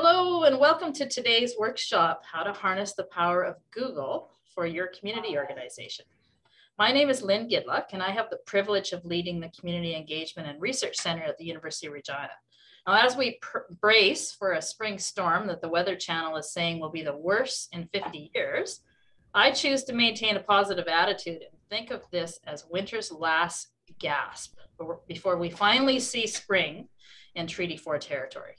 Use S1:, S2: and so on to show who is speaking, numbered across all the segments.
S1: Hello and welcome to today's workshop, How to Harness the Power of Google for Your Community Organization. My name is Lynn Gidluck and I have the privilege of leading the Community Engagement and Research Center at the University of Regina. Now, as we brace for a spring storm that the Weather Channel is saying will be the worst in 50 years, I choose to maintain a positive attitude and think of this as winter's last gasp before we finally see spring in Treaty 4 territory.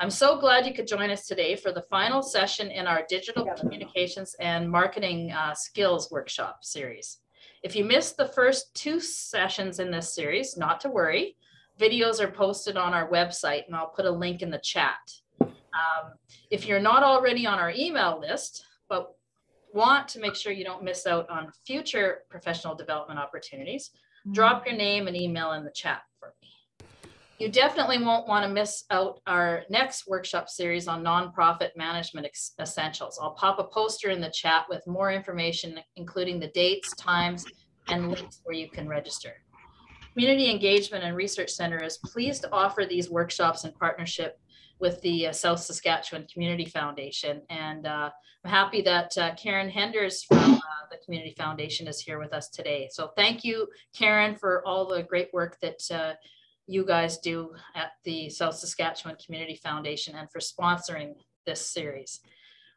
S1: I'm so glad you could join us today for the final session in our digital communications and marketing uh, skills workshop series. If you missed the first two sessions in this series, not to worry, videos are posted on our website and I'll put a link in the chat. Um, if you're not already on our email list, but want to make sure you don't miss out on future professional development opportunities, drop your name and email in the chat for. You definitely won't want to miss out our next workshop series on nonprofit management essentials. I'll pop a poster in the chat with more information, including the dates, times, and links where you can register. Community Engagement and Research Center is pleased to offer these workshops in partnership with the uh, South Saskatchewan Community Foundation. And uh, I'm happy that uh, Karen Henders from uh, the Community Foundation is here with us today. So thank you, Karen, for all the great work that uh, you guys do at the South Saskatchewan Community Foundation and for sponsoring this series.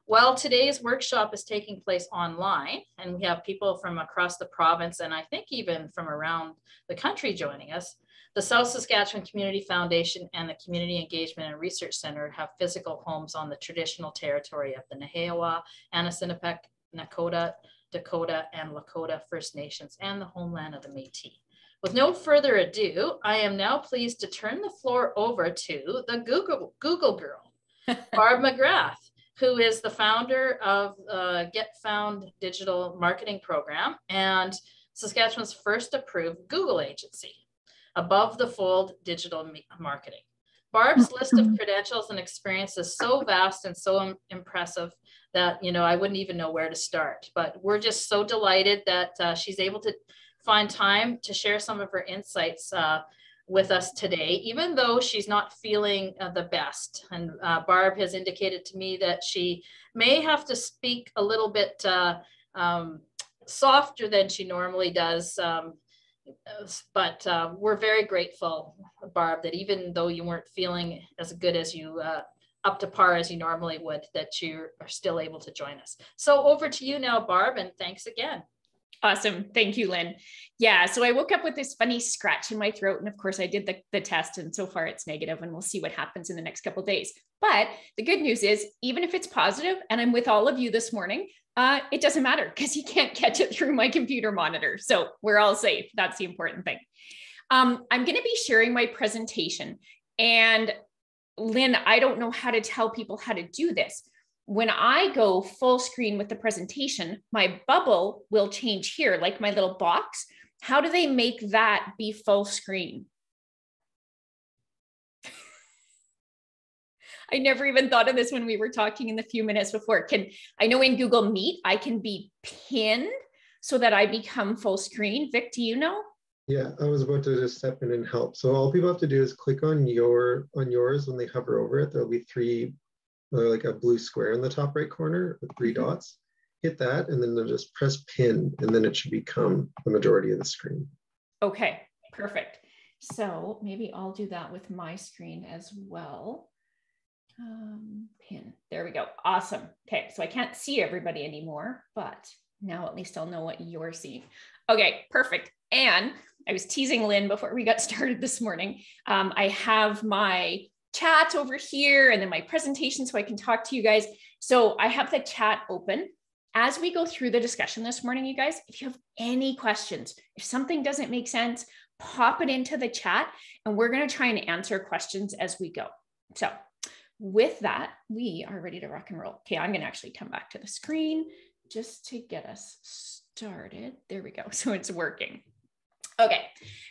S1: While today's workshop is taking place online, and we have people from across the province and I think even from around the country joining us, the South Saskatchewan Community Foundation and the Community Engagement and Research Center have physical homes on the traditional territory of the Nehiyawa, Anishinaabeg, Nakota, Dakota, and Lakota First Nations and the homeland of the Métis. With no further ado, I am now pleased to turn the floor over to the Google, Google girl, Barb McGrath, who is the founder of uh, Get Found Digital Marketing Program and Saskatchewan's first approved Google agency, Above the Fold Digital Marketing. Barb's list of credentials and experience is so vast and so impressive that you know I wouldn't even know where to start. But we're just so delighted that uh, she's able to find time to share some of her insights uh, with us today, even though she's not feeling uh, the best. And uh, Barb has indicated to me that she may have to speak a little bit uh, um, softer than she normally does. Um, but uh, we're very grateful, Barb, that even though you weren't feeling as good as you uh, up to par as you normally would, that you are still able to join us. So over to you now, Barb, and thanks again.
S2: Awesome. Thank you, Lynn. Yeah. So I woke up with this funny scratch in my throat. And of course, I did the, the test, and so far it's negative, and we'll see what happens in the next couple days. But the good news is, even if it's positive, and I'm with all of you this morning, uh, it doesn't matter because you can't catch it through my computer monitor. So we're all safe. That's the important thing. Um, I'm going to be sharing my presentation. And Lynn, I don't know how to tell people how to do this when I go full screen with the presentation, my bubble will change here, like my little box. How do they make that be full screen? I never even thought of this when we were talking in the few minutes before. Can I know in Google Meet, I can be pinned so that I become full screen. Vic, do you know?
S3: Yeah, I was about to just step in and help. So all people have to do is click on your on yours when they hover over it. There'll be three like a blue square in the top right corner with 3 mm-hmm. dots. Hit that and then just press pin and then it should become the majority of the screen.
S2: Okay, perfect. So maybe I'll do that with my screen as well. Um, pin, there we go. Awesome. Okay, so I can't see everybody anymore, but now at least I'll know what you're seeing. Okay, perfect. And I was teasing Lynn before we got started this morning. Um, I have my chat over here and then my presentation so I can talk to you guys. So I have the chat open. As we go through the discussion this morning, you guys, if you have any questions, if something doesn't make sense, pop it into the chat and we're going to try and answer questions as we go. So with that, we are ready to rock and roll. Okay, I'm going to actually come back to the screen just to get us started. There we go. So it's working. Okay.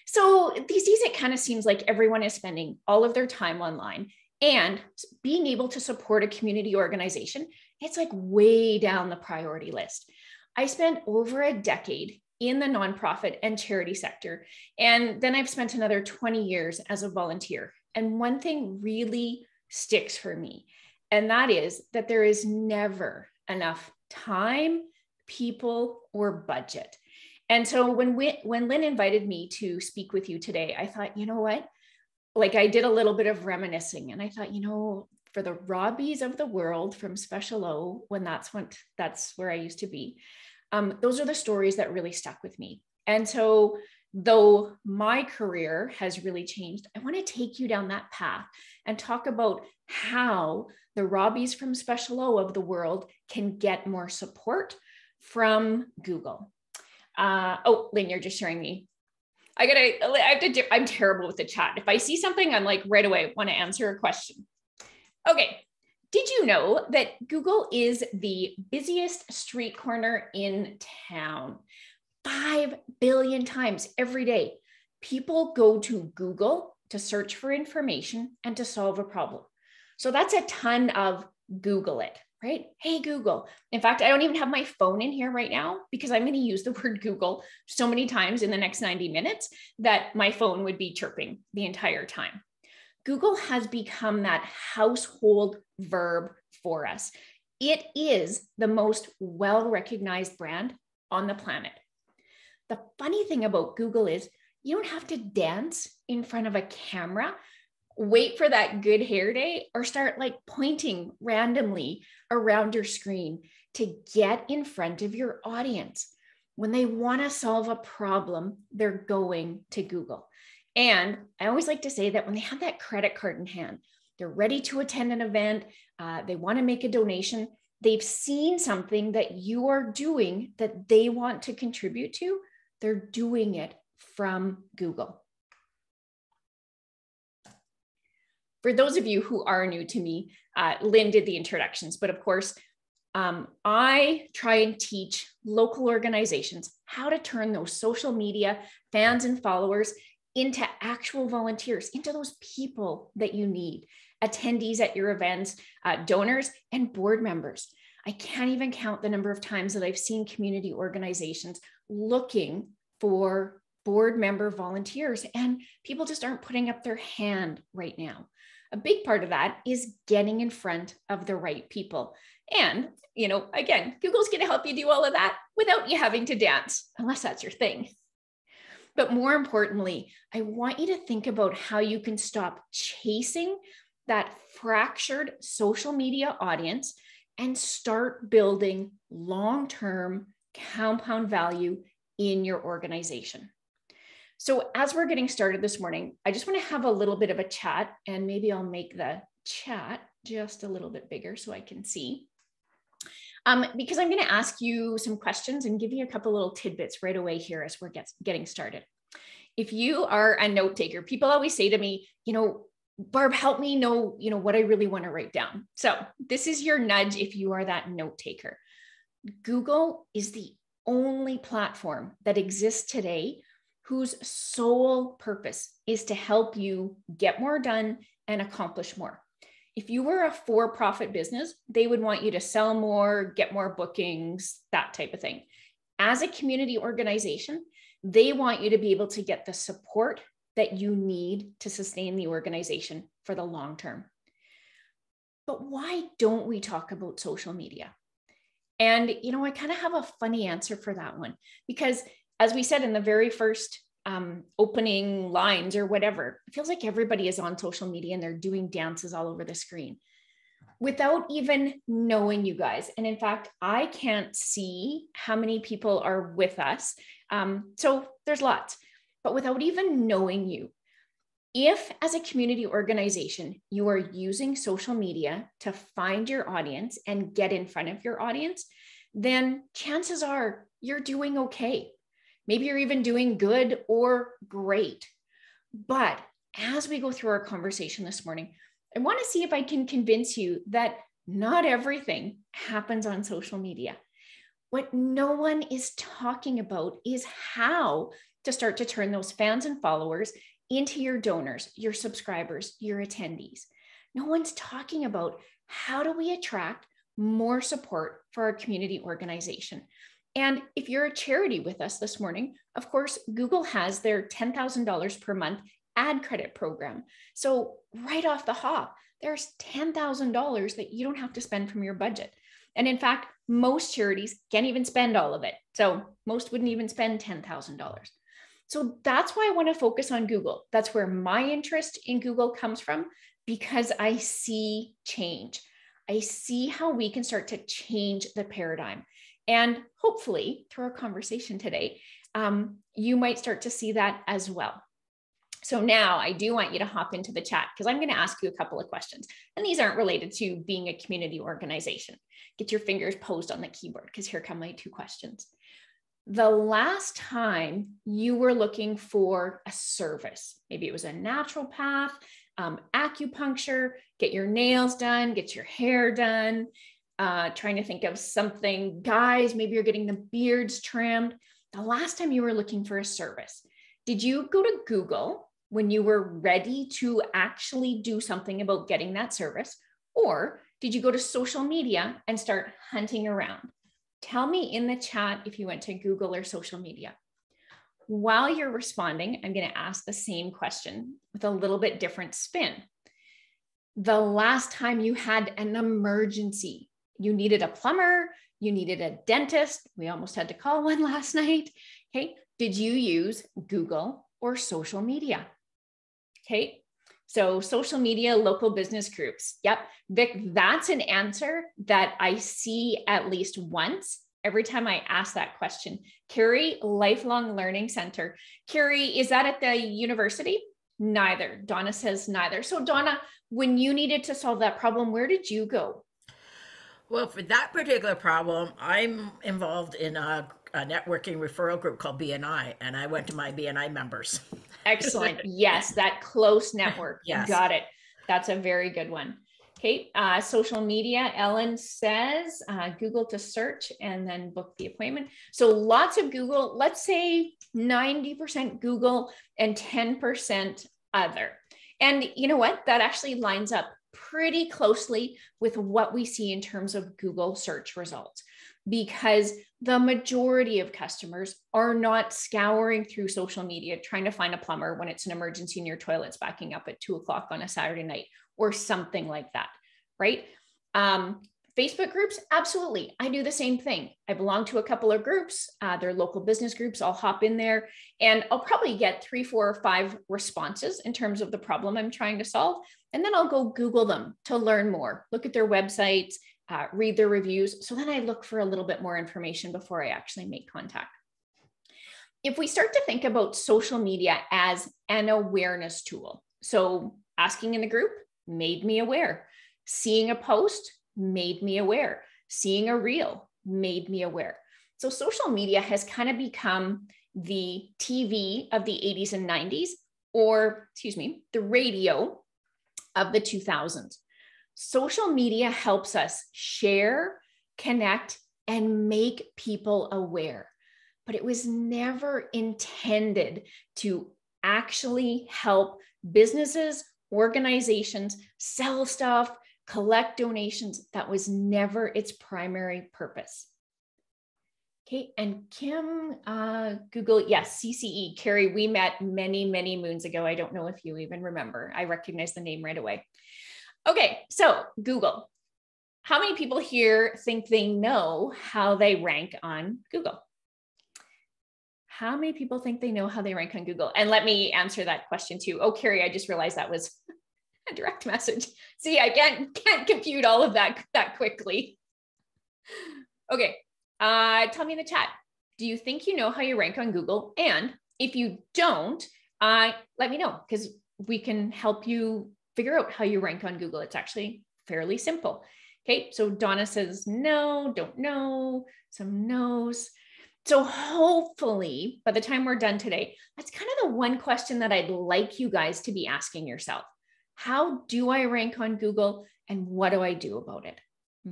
S2: So these days, it kind of seems like everyone is spending all of their time online and being able to support a community organization. It's like way down the priority list. I spent over a decade in the nonprofit and charity sector. And then I've spent another 20 years as a volunteer. And one thing really sticks for me. And that is that there is never enough time, people, or budget. And so when we, when Lynn invited me to speak with you today, I thought, you know what? Like I did a little bit of reminiscing and I thought, you know, for the Robbies of the world from Special O, when that's when that's where I used to be, um, those are the stories that really stuck with me. And so though my career has really changed, I want to take you down that path and talk about how the Robbies from Special O of the world can get more support from Google. Uh, oh, Lynn, you're just sharing me. I gotta, I have to, I'm terrible with the chat. If I see something, I'm like right away want to answer a question. Okay. Did you know that Google is the busiest street corner in town? 5 billion times every day. People go to Google to search for information and to solve a problem. So that's a ton of Google it, right? Hey, Google. In fact, I don't even have my phone in here right now because I'm going to use the word Google so many times in the next 90 minutes that my phone would be chirping the entire time. Google has become that household verb for us. It is the most well recognized brand on the planet. The funny thing about Google is you don't have to dance in front of a camera, wait for that good hair day, or start like pointing randomly around your screen to get in front of your audience. When they want to solve a problem, they're going to Google. And I always like to say that when they have that credit card in hand, they're ready to attend an event, uh, they want to make a donation, they've seen something that you are doing that they want to contribute to, they're doing it from Google. For those of you who are new to me, uh, Lynn did the introductions, but of course, um, I try and teach local organizations how to turn those social media fans and followers into actual volunteers, into those people that you need, attendees at your events, uh, donors, and board members. I can't even count the number of times that I've seen community organizations looking for board member volunteers, and people just aren't putting up their hand right now. A big part of that is getting in front of the right people. And, you know, again, Google's going to help you do all of that without you having to dance, unless that's your thing. But more importantly, I want you to think about how you can stop chasing that fractured social media audience and start building long term compound value in your organization. So, as we're getting started this morning, I just want to have a little bit of a chat, and maybe I'll make the chat just a little bit bigger so I can see. Um, because I'm going to ask you some questions and give you a couple little tidbits right away here as we're get, getting started. If you are a note taker, people always say to me, you know, Barb, help me know, you know, what I really want to write down. So this is your nudge if you are that note taker. Google is the only platform that exists today whose sole purpose is to help you get more done and accomplish more. If you were a for profit business, they would want you to sell more, get more bookings, that type of thing. As a community organization, they want you to be able to get the support that you need to sustain the organization for the long term. But why don't we talk about social media? And, you know, I kind of have a funny answer for that one because, as we said in the very first um, opening lines or whatever, it feels like everybody is on social media and they're doing dances all over the screen without even knowing you guys. And in fact, I can't see how many people are with us. Um, so there's lots, but without even knowing you, if as a community organization you are using social media to find your audience and get in front of your audience then chances are you're doing okay maybe you're even doing good or great but as we go through our conversation this morning i want to see if i can convince you that not everything happens on social media what no one is talking about is how to start to turn those fans and followers into your donors, your subscribers, your attendees. No one's talking about how do we attract more support for our community organization. And if you're a charity with us this morning, of course, Google has their $10,000 per month ad credit program. So, right off the hop, there's $10,000 that you don't have to spend from your budget. And in fact, most charities can't even spend all of it. So most wouldn't even spend $10,000. So that's why I want to focus on Google. That's where my interest in Google comes from because I see change. I see how we can start to change the paradigm. And hopefully, through our conversation today, um, you might start to see that as well. So now I do want you to hop into the chat because I'm going to ask you a couple of questions. And these aren't related to being a community organization. Get your fingers posed on the keyboard because here come my two questions. The last time you were looking for a service, maybe it was a naturopath, um, acupuncture, get your nails done, get your hair done, uh, trying to think of something, guys, maybe you're getting the beards trimmed. The last time you were looking for a service, did you go to Google when you were ready to actually do something about getting that service? Or did you go to social media and start hunting around? Tell me in the chat if you went to Google or social media. While you're responding, I'm going to ask the same question with a little bit different spin. The last time you had an emergency, you needed a plumber, you needed a dentist, we almost had to call one last night. Okay. Did you use Google or social media? Okay. So, social media, local business groups. Yep. Vic, that's an answer that I see at least once every time I ask that question. Carrie, Lifelong Learning Center. Carrie, is that at the university? Neither. Donna says neither. So, Donna, when you needed to solve that problem, where did you go?
S4: Well, for that particular problem, I'm involved in a, a networking referral group called BNI, and I went to my BNI members.
S2: Excellent. yes, that close network.
S4: Yes.
S2: Got it. That's a very good one. Okay, uh, social media. Ellen says uh, Google to search and then book the appointment. So lots of Google, let's say 90% Google and 10% other. And you know what? That actually lines up pretty closely with what we see in terms of Google search results because the majority of customers are not scouring through social media trying to find a plumber when it's an emergency and your toilet's backing up at two o'clock on a Saturday night or something like that, right? Um, Facebook groups, absolutely. I do the same thing. I belong to a couple of groups. Uh, they're local business groups. I'll hop in there and I'll probably get three, four, or five responses in terms of the problem I'm trying to solve. And then I'll go Google them to learn more, look at their websites, uh, read their reviews. So then I look for a little bit more information before I actually make contact. If we start to think about social media as an awareness tool, so asking in the group made me aware, seeing a post made me aware. Seeing a reel made me aware. So social media has kind of become the TV of the 80s and 90s, or excuse me, the radio of the 2000s. Social media helps us share, connect, and make people aware. But it was never intended to actually help businesses, organizations sell stuff, collect donations. That was never its primary purpose. And Kim, uh, Google, yes, CCE, Carrie, we met many, many moons ago. I don't know if you even remember. I recognize the name right away. Okay, so Google. How many people here think they know how they rank on Google? How many people think they know how they rank on Google? And let me answer that question too. Oh, Carrie, I just realized that was a direct message. See, I can't can't compute all of that that quickly. Okay, uh, tell me in the chat. Do you think you know how you rank on Google? And if you don't, uh, let me know because we can help you figure out how you rank on Google. It's actually fairly simple. Okay, so Donna says no, don't know, some no's. So hopefully by the time we're done today, that's kind of the one question that I'd like you guys to be asking yourself. How do I rank on Google and what do I do about it?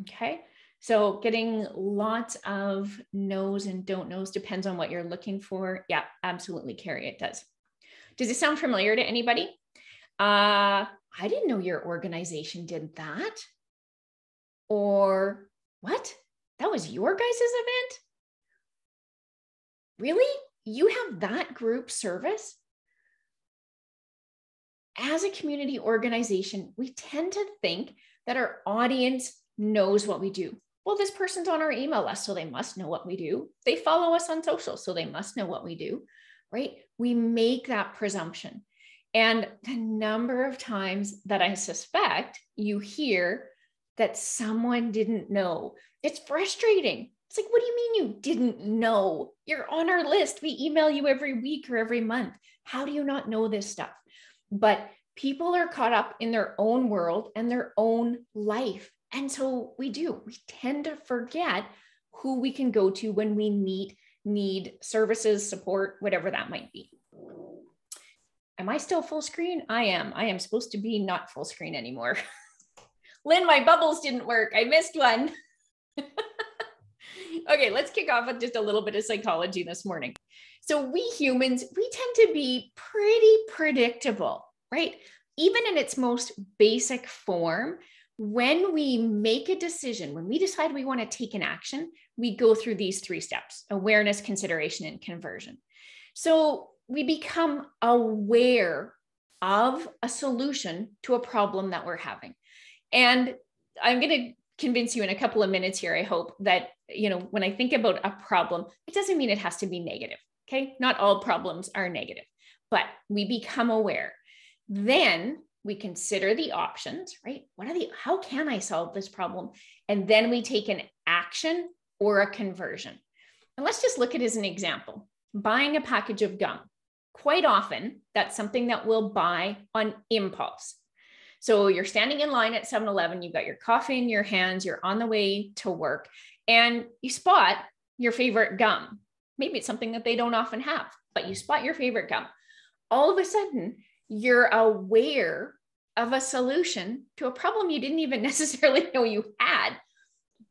S2: Okay. So getting lots of no's and don't knows depends on what you're looking for. Yeah, absolutely, Carrie, it does. Does it sound familiar to anybody? Uh, I didn't know your organization did that. Or what? That was your guys' event? Really? You have that group service? as a community organization, we tend to think that our audience knows what we do. Well, this person's on our email list, so they must know what we do. They follow us on social, so they must know what we do, right? We make that presumption. And the number of times that I suspect you hear that someone didn't know, it's frustrating. It's like, what do you mean you didn't know? You're on our list. We email you every week or every month. How do you not know this stuff? But people are caught up in their own world and their own life. And so we do, we tend to forget who we can go to when we need need services, support, whatever that might be. Am I still full screen? I am. I am supposed to be not full screen anymore. Lynn, my bubbles didn't work. I missed one. okay, let's kick off with just a little bit of psychology this morning. So, we humans, we tend to be pretty predictable, right? Even in its most basic form, when we make a decision, when we decide we want to take an action, we go through these three steps awareness, consideration, and conversion. So, we become aware of a solution to a problem that we're having. And I'm going to convince you in a couple of minutes here, I hope that, you know, when I think about a problem, it doesn't mean it has to be negative. Okay. Not all problems are negative, but we become aware. Then we consider the options, right? What are the, how can I solve this problem? And then we take an action or a conversion. And let's just look at as an example buying a package of gum quite often that's something that we'll buy on impulse. So you're standing in line at 7 Eleven, you've got your coffee in your hands, you're on the way to work, and you spot your favorite gum. Maybe it's something that they don't often have, but you spot your favorite gum. All of a sudden, you're aware of a solution to a problem you didn't even necessarily know you had.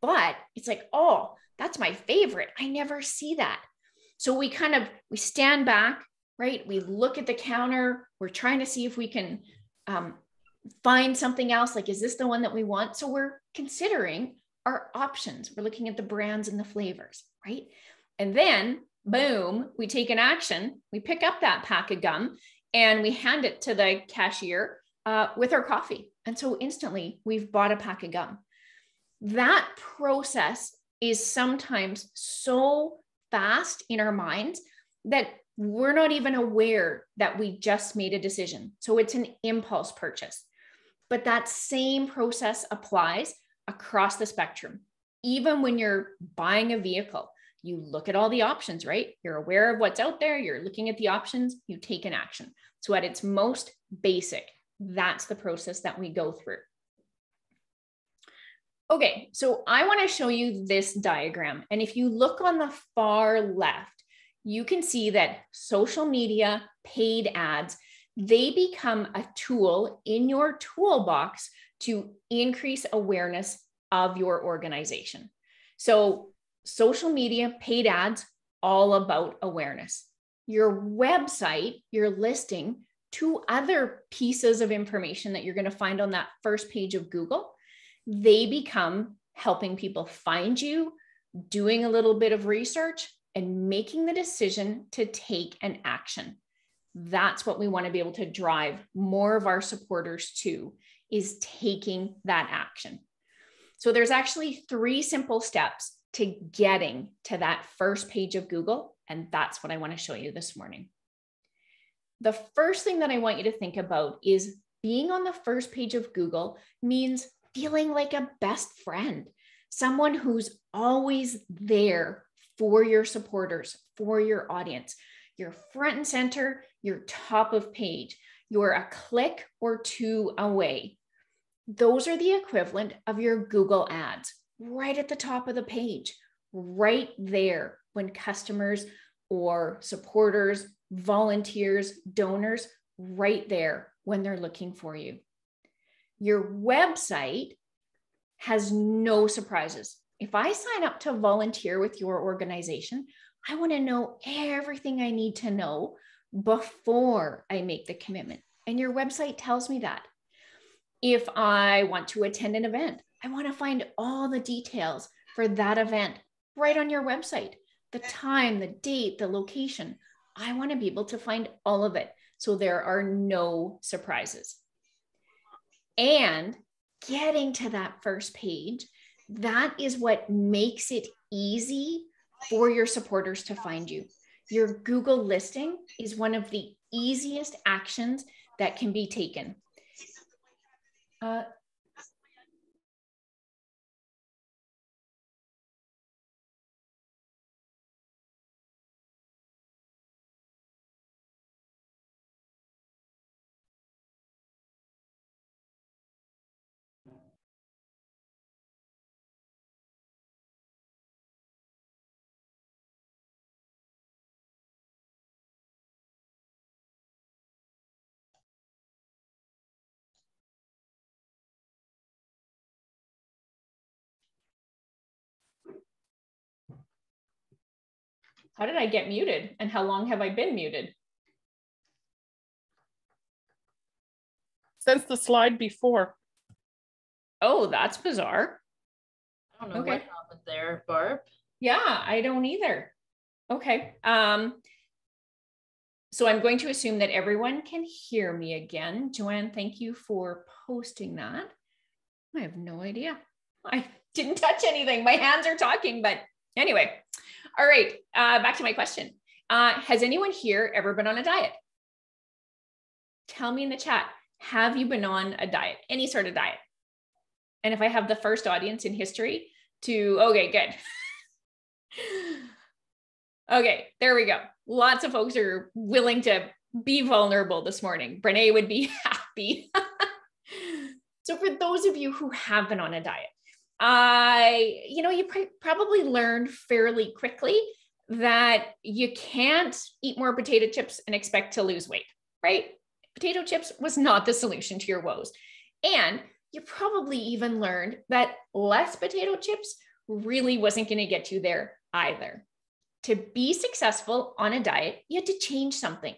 S2: But it's like, oh, that's my favorite. I never see that. So we kind of we stand back, right? We look at the counter. We're trying to see if we can um, find something else. Like, is this the one that we want? So we're considering our options. We're looking at the brands and the flavors, right? And then, boom, we take an action. We pick up that pack of gum and we hand it to the cashier uh, with our coffee. And so instantly we've bought a pack of gum. That process is sometimes so fast in our minds that we're not even aware that we just made a decision. So it's an impulse purchase. But that same process applies across the spectrum. Even when you're buying a vehicle, you look at all the options, right? You're aware of what's out there, you're looking at the options, you take an action. So, at its most basic, that's the process that we go through. Okay, so I want to show you this diagram. And if you look on the far left, you can see that social media paid ads they become a tool in your toolbox to increase awareness of your organization so social media paid ads all about awareness your website your listing two other pieces of information that you're going to find on that first page of google they become helping people find you doing a little bit of research and making the decision to take an action. That's what we want to be able to drive more of our supporters to is taking that action. So there's actually three simple steps to getting to that first page of Google and that's what I want to show you this morning. The first thing that I want you to think about is being on the first page of Google means feeling like a best friend, someone who's always there for your supporters, for your audience. You're front and center, you're top of page, you're a click or two away. Those are the equivalent of your Google ads right at the top of the page, right there when customers or supporters, volunteers, donors, right there when they're looking for you. Your website has no surprises if I sign up to volunteer with your organization, I want to know everything I need to know before I make the commitment. And your website tells me that. If I want to attend an event, I want to find all the details for that event right on your website the time, the date, the location. I want to be able to find all of it. So there are no surprises. And getting to that first page, that is what makes it easy for your supporters to find you. Your Google listing is one of the easiest actions that can be taken. Uh, How did I get muted? And how long have I been muted?
S5: Since the slide before.
S2: Oh, that's bizarre.
S1: I don't know
S2: Okay.
S1: what happened there, Barb.
S2: Yeah, I don't either. Okay. Um, so I'm going to assume that everyone can hear me again. Joanne, thank you for posting that. I have no idea. I didn't touch anything. My hands are talking, but anyway. All right, uh, back to my question. Uh, has anyone here ever been on a diet? Tell me in the chat, have you been on a diet, any sort of diet? And if I have the first audience in history to, okay, good. okay, there we go. Lots of folks are willing to be vulnerable this morning. Brene would be happy. so, for those of you who have been on a diet, I, you know, you pr- probably learned fairly quickly that you can't eat more potato chips and expect to lose weight, right? Potato chips was not the solution to your woes. And you probably even learned that less potato chips really wasn't going to get you there either. To be successful on a diet, you had to change something,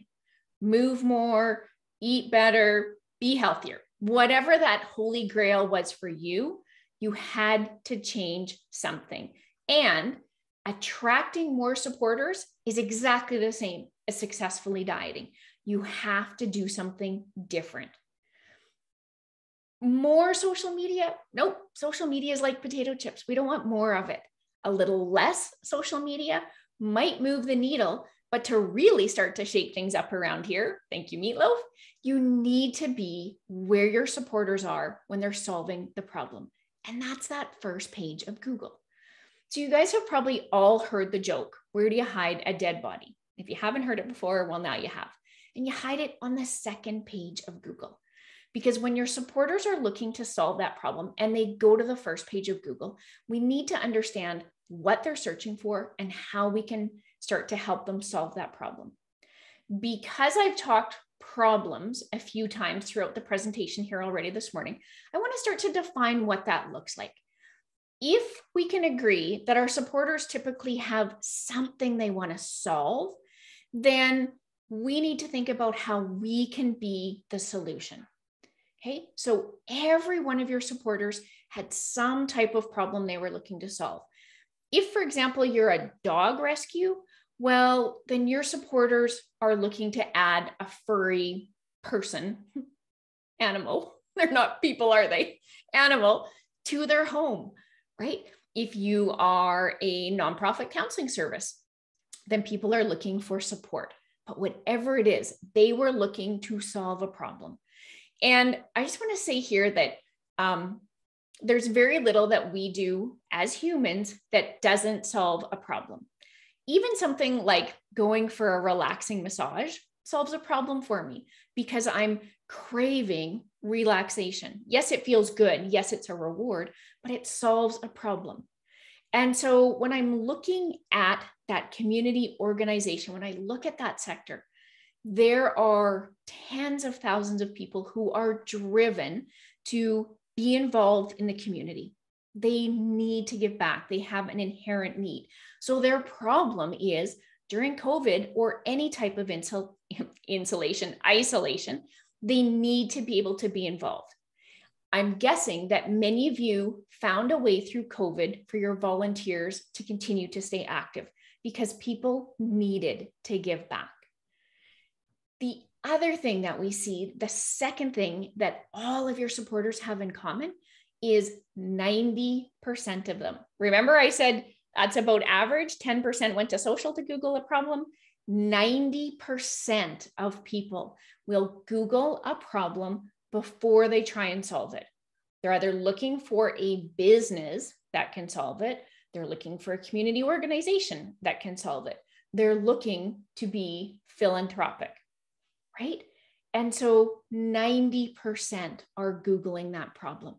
S2: move more, eat better, be healthier. Whatever that holy grail was for you, you had to change something. And attracting more supporters is exactly the same as successfully dieting. You have to do something different. More social media? Nope. Social media is like potato chips. We don't want more of it. A little less social media might move the needle, but to really start to shake things up around here, thank you, Meatloaf, you need to be where your supporters are when they're solving the problem. And that's that first page of Google. So, you guys have probably all heard the joke where do you hide a dead body? If you haven't heard it before, well, now you have. And you hide it on the second page of Google. Because when your supporters are looking to solve that problem and they go to the first page of Google, we need to understand what they're searching for and how we can start to help them solve that problem. Because I've talked problems a few times throughout the presentation here already this morning, I want to start to define what that looks like. If we can agree that our supporters typically have something they want to solve, then we need to think about how we can be the solution. Okay, so every one of your supporters had some type of problem they were looking to solve. If, for example, you're a dog rescue, well, then your supporters are looking to add a furry person, animal. They're not people, are they? Animal to their home, right? If you are a nonprofit counseling service, then people are looking for support. But whatever it is, they were looking to solve a problem. And I just want to say here that um, there's very little that we do as humans that doesn't solve a problem. Even something like going for a relaxing massage solves a problem for me because I'm craving relaxation. Yes, it feels good. Yes, it's a reward, but it solves a problem. And so when I'm looking at that community organization, when I look at that sector, there are tens of thousands of people who are driven to be involved in the community. They need to give back, they have an inherent need. So, their problem is during COVID or any type of insul- insulation, isolation, they need to be able to be involved. I'm guessing that many of you found a way through COVID for your volunteers to continue to stay active because people needed to give back. The other thing that we see, the second thing that all of your supporters have in common is 90% of them. Remember, I said that's about average 10% went to social to Google a problem. 90% of people will Google a problem before they try and solve it. They're either looking for a business that can solve it, they're looking for a community organization that can solve it, they're looking to be philanthropic, right? And so 90% are Googling that problem.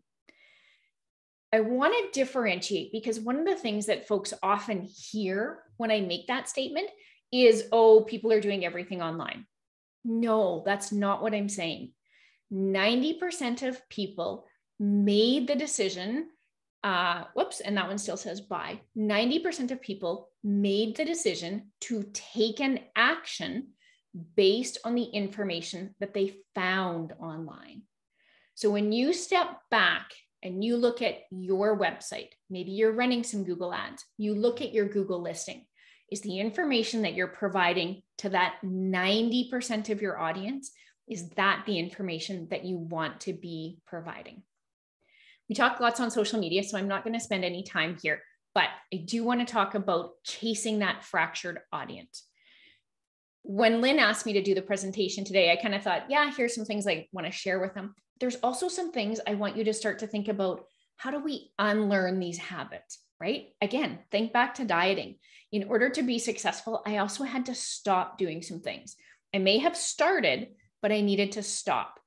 S2: I want to differentiate because one of the things that folks often hear when I make that statement is, oh, people are doing everything online. No, that's not what I'm saying. 90% of people made the decision. Uh, whoops, and that one still says buy. 90% of people made the decision to take an action based on the information that they found online. So when you step back and you look at your website, maybe you're running some Google ads, you look at your Google listing, is the information that you're providing to that 90% of your audience, is that the information that you want to be providing? We talk lots on social media, so I'm not going to spend any time here, but I do want to talk about chasing that fractured audience. When Lynn asked me to do the presentation today, I kind of thought, yeah, here's some things I want to share with them there's also some things I want you to start to think about. How do we unlearn these habits? Right? Again, think back to dieting. In order to be successful, I also had to stop doing some things. I may have started, but I needed to stop.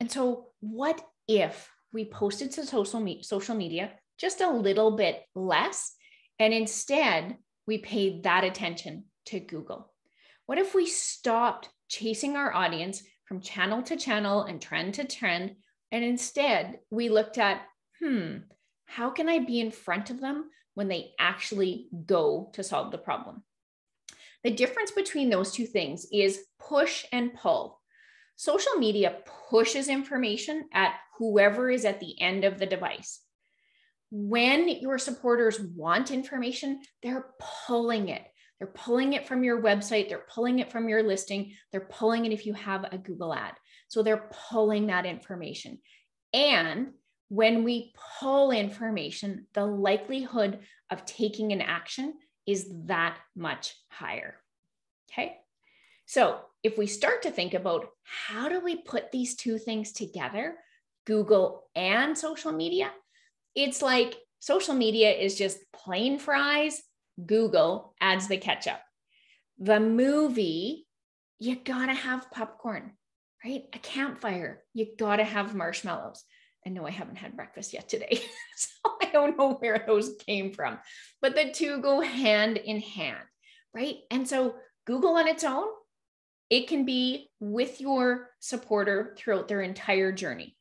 S2: And so, what if we posted to social, me- social media just a little bit less, and instead we paid that attention to Google? What if we stopped chasing our audience from channel to channel and trend to trend. And instead, we looked at, hmm, how can I be in front of them when they actually go to solve the problem? The difference between those two things is push and pull. Social media pushes information at whoever is at the end of the device. When your supporters want information, they're pulling it. They're pulling it from your website, they're pulling it from your listing, they're pulling it if you have a Google ad. So they're pulling that information. And when we pull information, the likelihood of taking an action is that much higher. Okay. So if we start to think about how do we put these two things together, Google and social media, it's like social media is just plain fries Google adds the ketchup. The movie, you gotta have popcorn, right? A campfire, you gotta have marshmallows. I know I haven't had breakfast yet today, so I don't know where those came from, but the two go hand in hand, right? And so Google on its own, it can be with your supporter throughout their entire journey.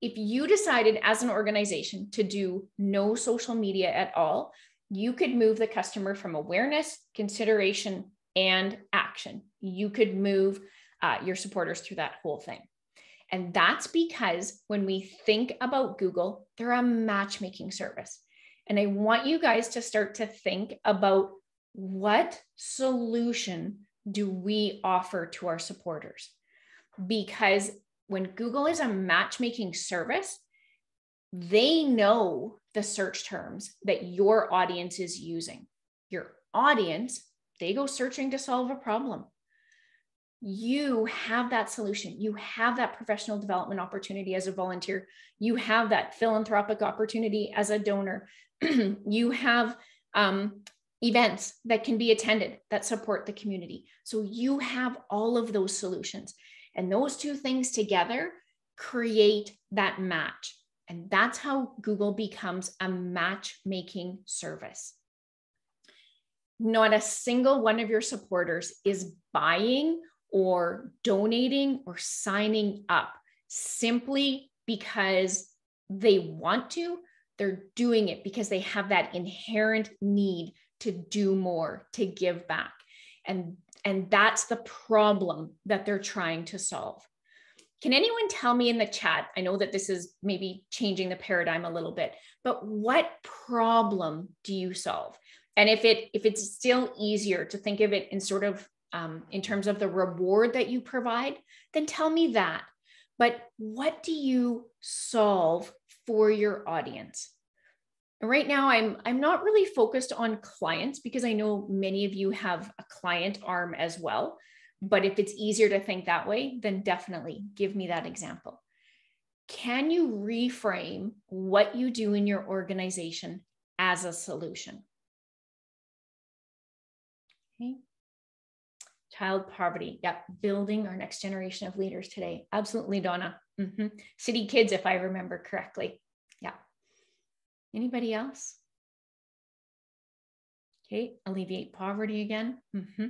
S2: If you decided as an organization to do no social media at all, you could move the customer from awareness, consideration, and action. You could move uh, your supporters through that whole thing. And that's because when we think about Google, they're a matchmaking service. And I want you guys to start to think about what solution do we offer to our supporters? Because when Google is a matchmaking service, they know the search terms that your audience is using. Your audience, they go searching to solve a problem. You have that solution. You have that professional development opportunity as a volunteer. You have that philanthropic opportunity as a donor. you have um, events that can be attended that support the community. So you have all of those solutions. And those two things together create that match. And that's how Google becomes a matchmaking service. Not a single one of your supporters is buying or donating or signing up simply because they want to. They're doing it because they have that inherent need to do more, to give back. And, and that's the problem that they're trying to solve. Can anyone tell me in the chat? I know that this is maybe changing the paradigm a little bit, but what problem do you solve? And if it if it's still easier to think of it in sort of um, in terms of the reward that you provide, then tell me that. But what do you solve for your audience? right now i'm i'm not really focused on clients because i know many of you have a client arm as well but if it's easier to think that way then definitely give me that example. Can you reframe what you do in your organization as a solution? Okay. Child poverty. Yep. Building our next generation of leaders today. Absolutely donna. Mm-hmm. city kids if i remember correctly. Yeah Anybody else? Okay, alleviate poverty again. Mm-hmm.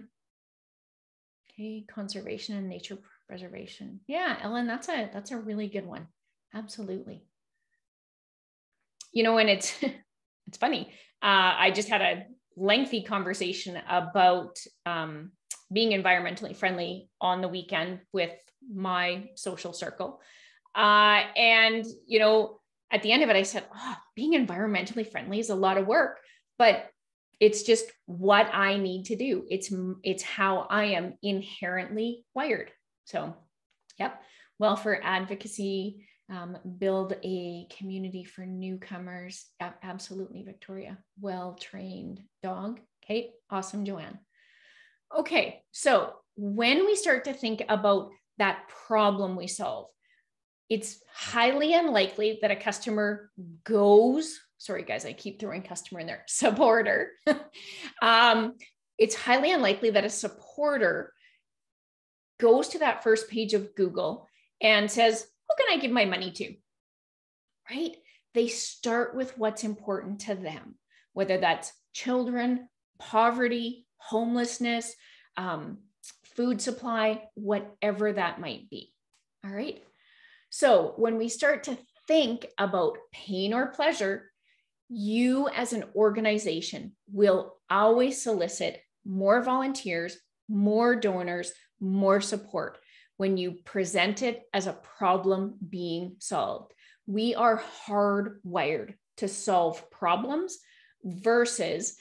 S2: Okay, conservation and nature preservation. Yeah, Ellen, that's a that's a really good one. Absolutely. You know, and it's it's funny. Uh, I just had a lengthy conversation about um, being environmentally friendly on the weekend with my social circle, uh, and you know, at the end of it, I said, oh, being environmentally friendly is a lot of work, but it's just what I need to do. It's it's how I am inherently wired. So, yep, welfare advocacy, um, build a community for newcomers. absolutely, Victoria. Well trained dog. Okay, awesome, Joanne. Okay, so when we start to think about that problem we solve, it's highly unlikely that a customer goes sorry guys i keep throwing customer in there supporter. Um, it's highly unlikely that a supporter goes to that first page of google and says who can i give my money to? Right? They start with what's important to them whether that's children poverty homelessness um, food supply whatever that might be. All right? So when we start to think about pain or pleasure, you as an organization will always solicit more volunteers, more donors, more support when you present it as a problem being solved. We are hardwired to solve problems versus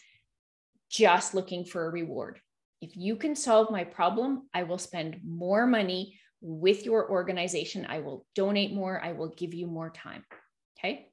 S2: just looking for a reward. If you can solve my problem, I will spend more money with your organization. I will donate more, I will give you more time. Okay.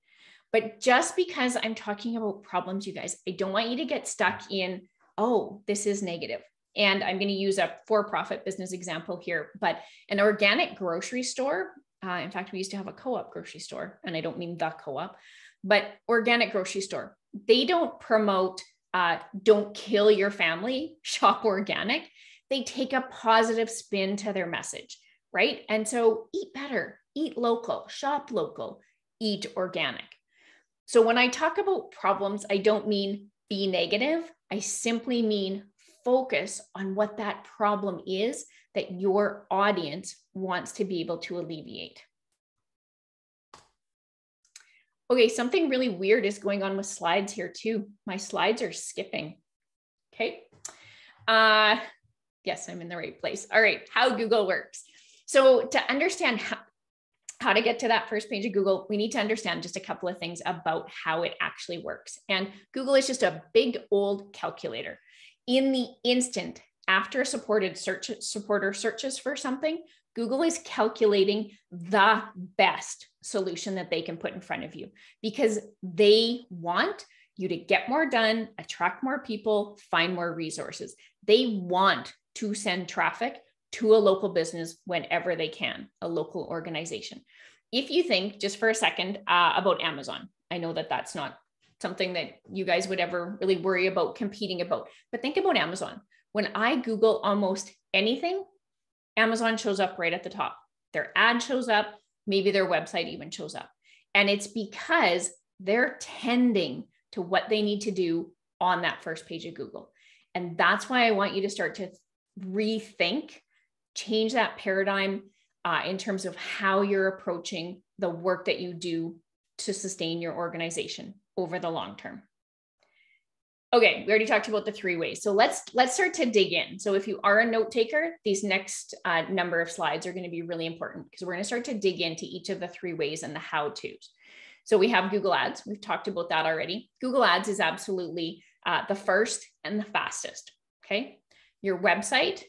S2: But just because I'm talking about problems, you guys, I don't want you to get stuck in, oh, this is negative. And I'm going to use a for profit business example here, but an organic grocery store. Uh, in fact, we used to have a co op grocery store, and I don't mean the co op, but organic grocery store. They don't promote, uh, don't kill your family, shop organic. They take a positive spin to their message right? And so eat better, eat local, shop local, eat organic. So when I talk about problems, I don't mean be negative. I simply mean focus on what that problem is that your audience wants to be able to alleviate. Okay, something really weird is going on with slides here too. My slides are skipping. Okay. Uh, yes, I'm in the right place. All right, how Google works. So to understand how, how to get to that first page of Google, we need to understand just a couple of things about how it actually works. And Google is just a big old calculator. In the instant after a supported search supporter searches for something, Google is calculating the best solution that they can put in front of you because they want you to get more done, attract more people, find more resources. They want to send traffic to a local business whenever they can, a local organization. If you think just for a second uh, about Amazon, I know that that's not something that you guys would ever really worry about competing about, but think about Amazon. When I Google almost anything, Amazon shows up right at the top. Their ad shows up, maybe their website even shows up. And it's because they're tending to what they need to do on that first page of Google. And that's why I want you to start to rethink change that paradigm uh, in terms of how you're approaching the work that you do to sustain your organization over the long term. Okay, we already talked about the three ways. So let's let's start to dig in. So if you are a note taker, these next uh, number of slides are going to be really important because we're going to start to dig into each of the three ways and the how tos. So we have Google Ads. We've talked about that already. Google Ads is absolutely uh, the first and the fastest. Okay, your website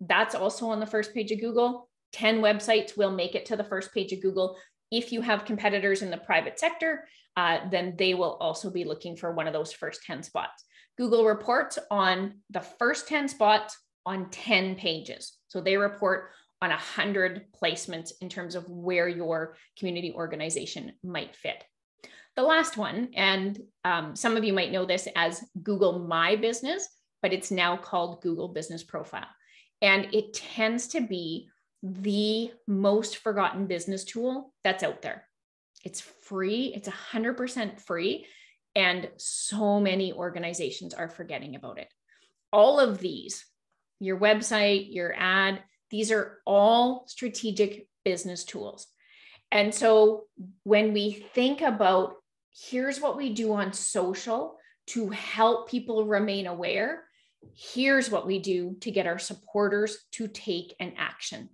S2: That's also on the first page of Google. 10 websites will make it to the first page of Google. If you have competitors in the private sector, uh, then they will also be looking for one of those first 10 spots. Google reports on the first 10 spots on 10 pages. So they report on 100 placements in terms of where your community organization might fit. The last one, and um, some of you might know this as Google My Business, but it's now called Google Business Profile. And it tends to be the most forgotten business tool that's out there. It's free, it's 100% free. And so many organizations are forgetting about it. All of these, your website, your ad, these are all strategic business tools. And so when we think about here's what we do on social to help people remain aware, here's what we do to get our supporters to take an action.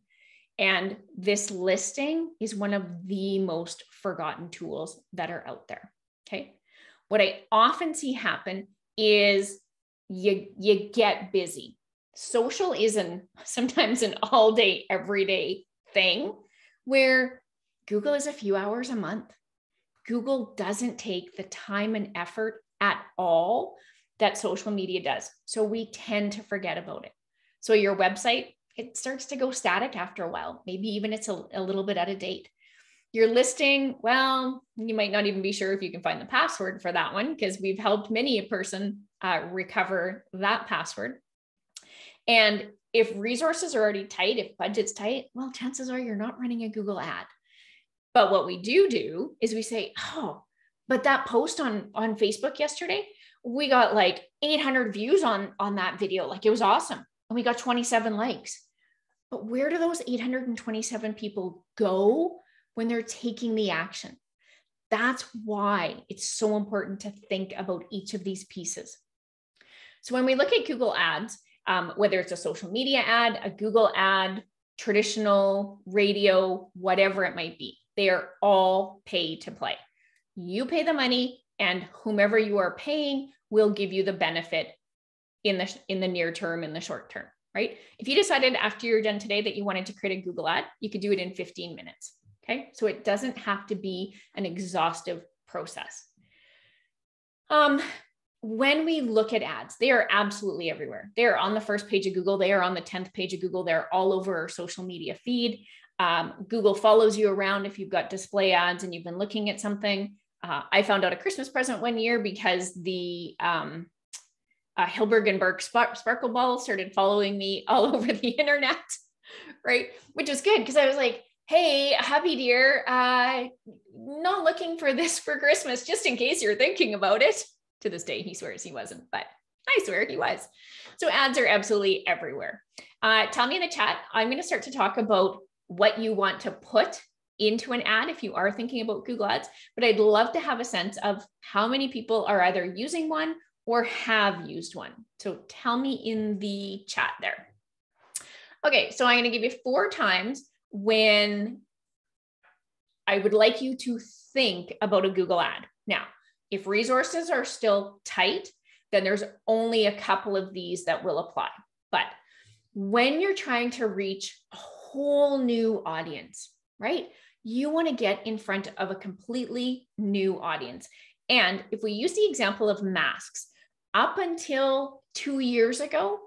S2: And this listing is one of the most forgotten tools that are out there. Okay. What I often see happen is you, you get busy. Social is an sometimes an all day, everyday thing where Google is a few hours a month. Google doesn't take the time and effort at all that social media does. So we tend to forget about it. So your website, it starts to go static after a while. Maybe even it's a, a little bit out of date. Your listing, well, you might not even be sure if you can find the password for that one because we've helped many a person uh, recover that password. And if resources are already tight, if budget's tight, well, chances are you're not running a Google ad. But what we do do is we say, oh, but that post on on Facebook yesterday, we got like 800 views on on that video. Like it was awesome. And we got 27 likes. But where do those 827 people go when they're taking the action? That's why it's so important to think about each of these pieces. So when we look at google ads um, whether it's a social media ad a google ad traditional radio whatever it might be they are all pay to play. You pay the money and whomever you are paying will give you the benefit in the in the near term in the short term right? If you decided after you're done today that you wanted to create a google ad you could do it in 15 minutes okay? So it doesn't have to be an exhaustive process. Um when we look at ads they are absolutely everywhere. They are on the first page of google. They are on the 10th page of google. They're all over our social media feed. Um, google follows you around if you've got display ads and you've been looking at something uh, I found out a Christmas present one year because the um, uh, Hillberg and Berk spark- sparkle ball started following me all over the internet, right? Which was good because I was like, hey, happy dear, uh, not looking for this for Christmas, just in case you're thinking about it. To this day, he swears he wasn't, but I swear he was. So ads are absolutely everywhere. Uh, tell me in the chat. I'm going to start to talk about what you want to put into an ad if you are thinking about Google Ads, but I'd love to have a sense of how many people are either using one or have used one. So tell me in the chat there. Okay, so I'm going to give you four times when I would like you to think about a Google ad. Now, if resources are still tight, then there's only a couple of these that will apply. But when you're trying to reach a whole new audience, right? You want to get in front of a completely new audience. And if we use the example of masks, up until two years ago,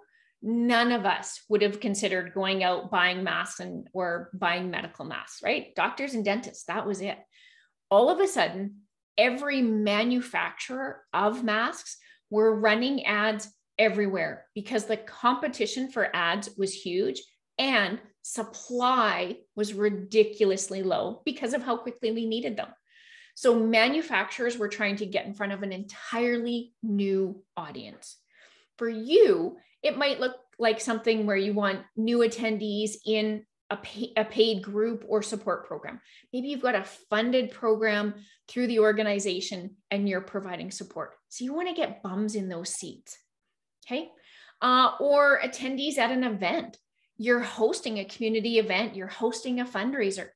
S2: none of us would have considered going out buying masks and or buying medical masks, right? Doctors and dentists, that was it. All of a sudden, every manufacturer of masks were running ads everywhere because the competition for ads was huge and supply was ridiculously low because of how quickly we needed them. So manufacturers were trying to get in front of an entirely new audience. For you, it might look like something where you want new attendees in a, pay, a paid group or support program. Maybe you've got a funded program through the organization and you're providing support. So you want to get bums in those seats. Okay. Uh, or attendees at an event you're hosting a community event, you're hosting a fundraiser.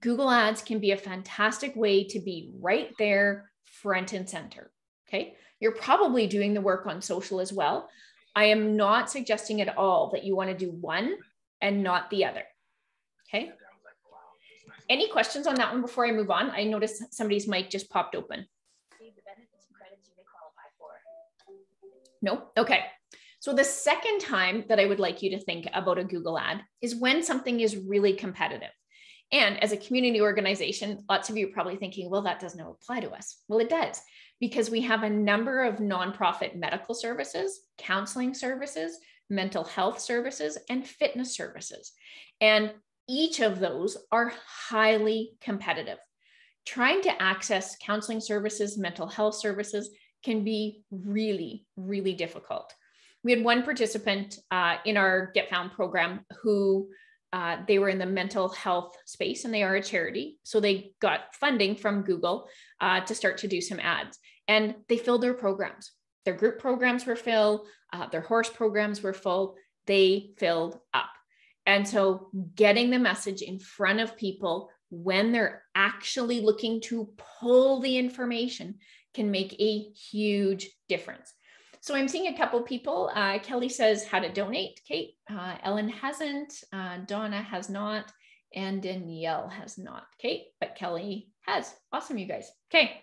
S2: Google Ads can be a fantastic way to be right there, front and center. Okay. You're probably doing the work on social as well. I am not suggesting at all that you want to do one and not the other. Okay. Any questions on that one before I move on? I noticed somebody's mic just popped open. No? Okay. So the second time that I would like you to think about a Google ad is when something is really competitive. And as a community organization, lots of you are probably thinking, well, that doesn't apply to us. Well, it does because we have a number of nonprofit medical services, counseling services, mental health services, and fitness services. And each of those are highly competitive. Trying to access counseling services, mental health services can be really, really difficult. We had one participant uh, in our Get Found program who uh, they were in the mental health space and they are a charity. So they got funding from Google uh, to start to do some ads and they filled their programs. Their group programs were filled, uh, their horse programs were full, they filled up. And so getting the message in front of people when they're actually looking to pull the information can make a huge difference. So I'm seeing a couple people. Uh, Kelly says how to donate. Kate, uh, Ellen hasn't. Uh, Donna has not, and Danielle has not. Kate, but Kelly has. Awesome, you guys. Okay.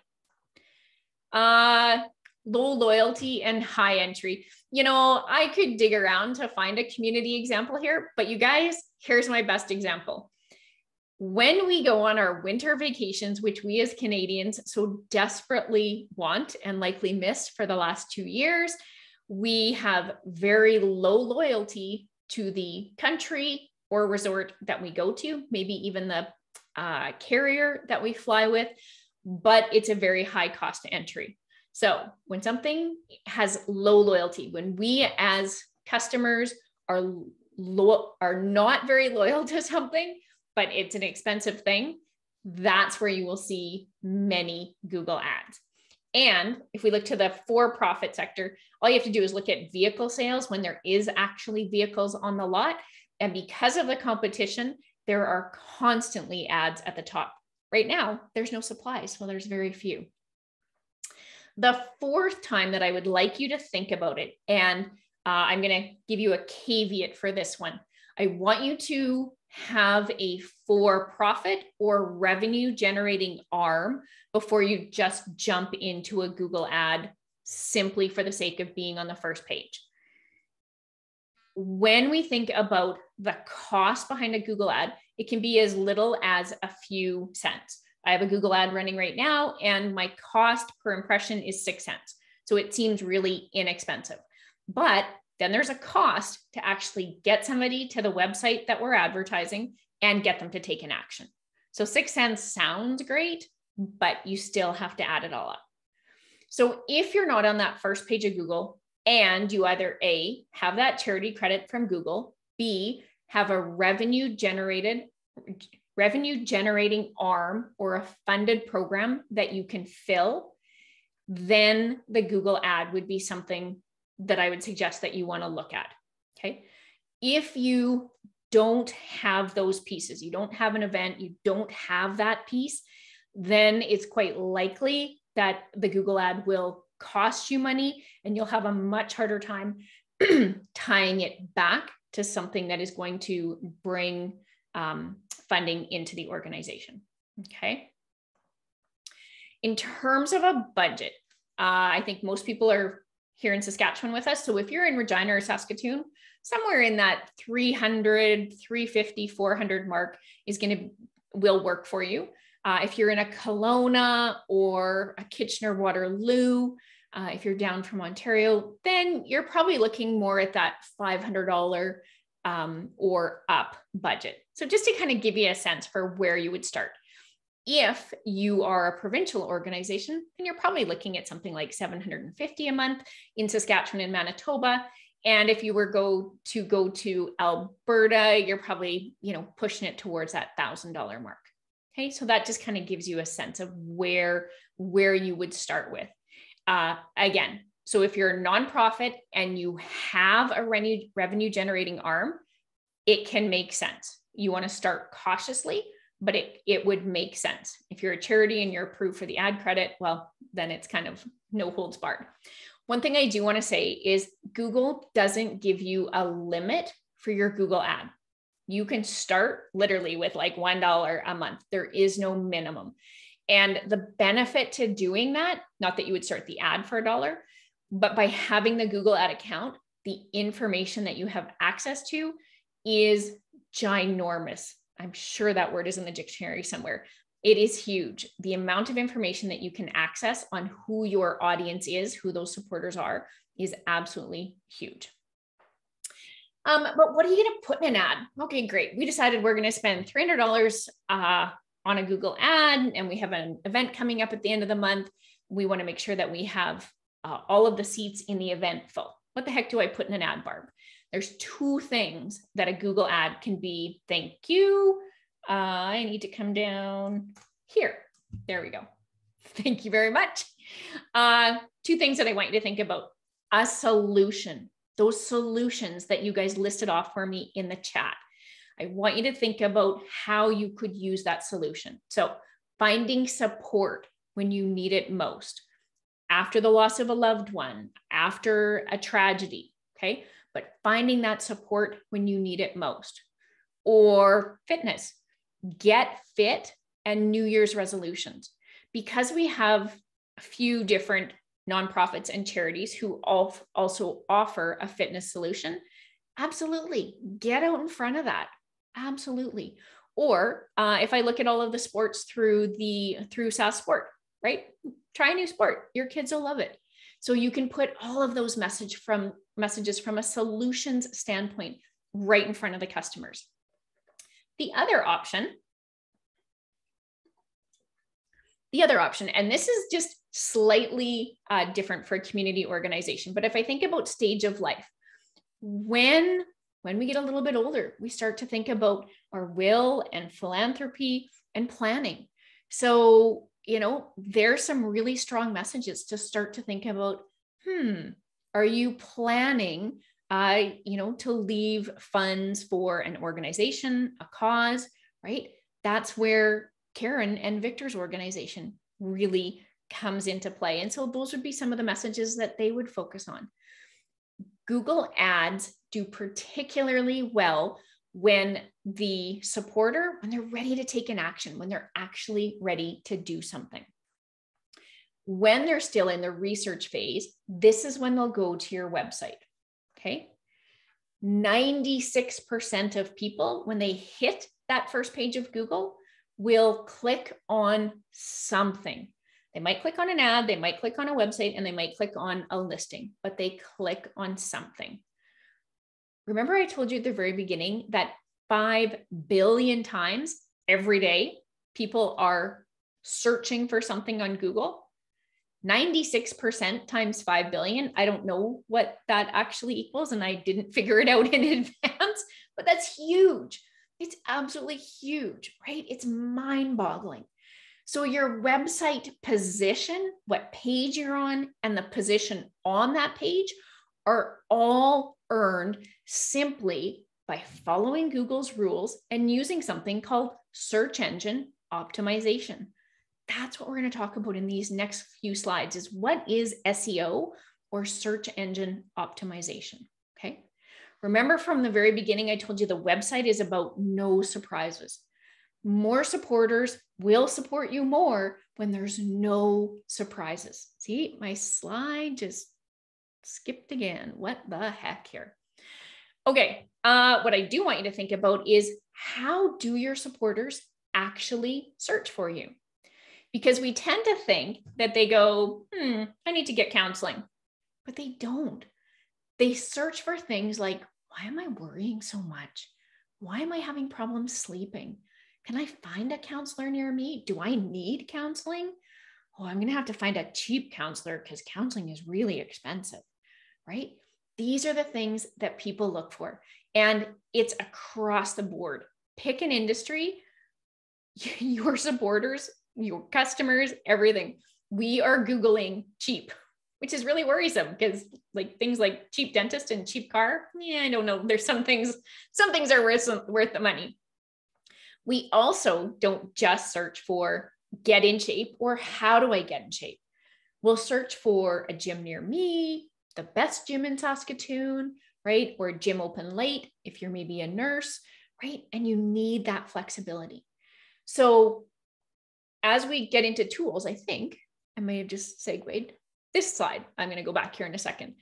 S2: Uh, low loyalty and high entry. You know, I could dig around to find a community example here, but you guys, here's my best example when we go on our winter vacations, which we as Canadians so desperately want and likely missed for the last two years, we have very low loyalty to the country or resort that we go to, maybe even the uh, carrier that we fly with, but it's a very high cost entry. So when something has low loyalty, when we as customers are lo- are not very loyal to something, but it's an expensive thing, that's where you will see many Google ads. And if we look to the for profit sector, all you have to do is look at vehicle sales when there is actually vehicles on the lot. And because of the competition, there are constantly ads at the top. Right now, there's no supplies. Well, there's very few. The fourth time that I would like you to think about it, and uh, I'm going to give you a caveat for this one. I want you to have a for profit or revenue generating arm before you just jump into a Google ad simply for the sake of being on the first page. When we think about the cost behind a Google ad, it can be as little as a few cents. I have a Google ad running right now, and my cost per impression is six cents. So it seems really inexpensive. But then there's a cost to actually get somebody to the website that we're advertising and get them to take an action. So six cents sounds great, but you still have to add it all up. So if you're not on that first page of Google and you either A, have that charity credit from Google, B, have a revenue generated revenue generating arm or a funded program that you can fill, then the Google ad would be something that I would suggest that you want to look at. Okay. If you don't have those pieces, you don't have an event, you don't have that piece, then it's quite likely that the Google ad will cost you money and you'll have a much harder time tying it back to something that is going to bring um, funding into the organization. Okay. In terms of a budget, uh, I think most people are here in Saskatchewan with us. So if you're in Regina or Saskatoon, somewhere in that 300, 350, 400 mark is going to will work for you. Uh, if you're in a Kelowna or a Kitchener Waterloo, uh, if you're down from Ontario, then you're probably looking more at that $500 um, or up budget. So just to kind of give you a sense for where you would start. If you are a provincial organization, then you're probably looking at something like 750 a month in Saskatchewan and Manitoba. And if you were go to go to Alberta, you're probably, you know, pushing it towards that thousand dollar mark. Okay, so that just kind of gives you a sense of where where you would start with. Uh, again, so if you're a nonprofit and you have a revenue revenue generating arm, it can make sense. You want to start cautiously but it, it would make sense. If you're a charity and you're approved for the ad credit, well, then it's kind of no holds barred. one thing I do want to say is Google doesn't give you a limit for your Google ad. You can start literally with like $1 a month. There is no minimum. And the benefit to doing that, not that you would start the ad for a dollar, but by having the Google ad account, the information that you have access to is ginormous. I'm sure that word is in the dictionary somewhere. It is huge. The amount of information that you can access on who your audience is, who those supporters are, is absolutely huge. Um, but what are you going to put in an ad? Okay, great. We decided we're going to spend $300 uh, on a Google ad, and we have an event coming up at the end of the month. We want to make sure that we have uh, all of the seats in the event full. What the heck do I put in an ad, Barb? There's two things that a Google ad can be. Thank you. Uh, I need to come down here. There we go. Thank you very much. Uh, two things that I want you to think about a solution those solutions that you guys listed off for me in the chat. I want you to think about how you could use that solution. So, finding support when you need it most, after the loss of a loved one, after a tragedy, okay? But finding that support when you need it most. Or fitness, get fit and New Year's resolutions. Because we have a few different nonprofits and charities who also offer a fitness solution, absolutely get out in front of that. Absolutely. Or uh, if I look at all of the sports through the through Sask Sport, right? Try a new sport. Your kids will love it. So you can put all of those message from messages from a solutions standpoint right in front of the customers. The other option, the other option, and this is just slightly uh, different for a community organization. But if I think about stage of life, when when we get a little bit older, we start to think about our will and philanthropy and planning. So, you know, there's some really strong messages to start to think about, hmm, are you planning uh, you know, to leave funds for an organization, a cause, right? That's where Karen and Victor's organization really comes into play. And so those would be some of the messages that they would focus on. Google Ads do particularly well when the supporter, when they're ready to take an action, when they're actually ready to do something. When they're still in the research phase, this is when they'll go to your website. Okay. 96% of people, when they hit that first page of Google, will click on something. They might click on an ad, they might click on a website, and they might click on a listing, but they click on something. Remember, I told you at the very beginning that 5 billion times every day people are searching for something on Google. 96% times 5 billion. I don't know what that actually equals, and I didn't figure it out in advance, but that's huge. It's absolutely huge, right? It's mind boggling. So, your website position, what page you're on, and the position on that page are all earned simply by following Google's rules and using something called search engine optimization. That's what we're going to talk about in these next few slides is what is SEO or search engine optimization, okay? Remember from the very beginning I told you the website is about no surprises more supporters will support you more when there's no surprises. See, my slide just skipped again. What the heck here? Okay, uh, what I do want you to think about is how do your supporters actually search for you? Because we tend to think that they go, hmm, I need to get counseling, but they don't. They search for things like, why am I worrying so much? Why am I having problems sleeping? Can I find a counselor near me? Do I need counseling? Oh, I'm going to have to find a cheap counselor because counseling is really expensive, right? These are the things that people look for. And it's across the board. Pick an industry, your supporters, your customers, everything. We are Googling cheap, which is really worrisome because like things like cheap dentist and cheap car. Yeah, I don't know. There's some things, some things are worth, worth the money. We also don't just search for get in shape or how do I get in shape? We'll search for a gym near me, the best gym in Saskatoon, right? Or gym open late if you're maybe a nurse, right? And you need that flexibility. So as we get into tools, I think I may have just segued this slide. I'm going to go back here in a second.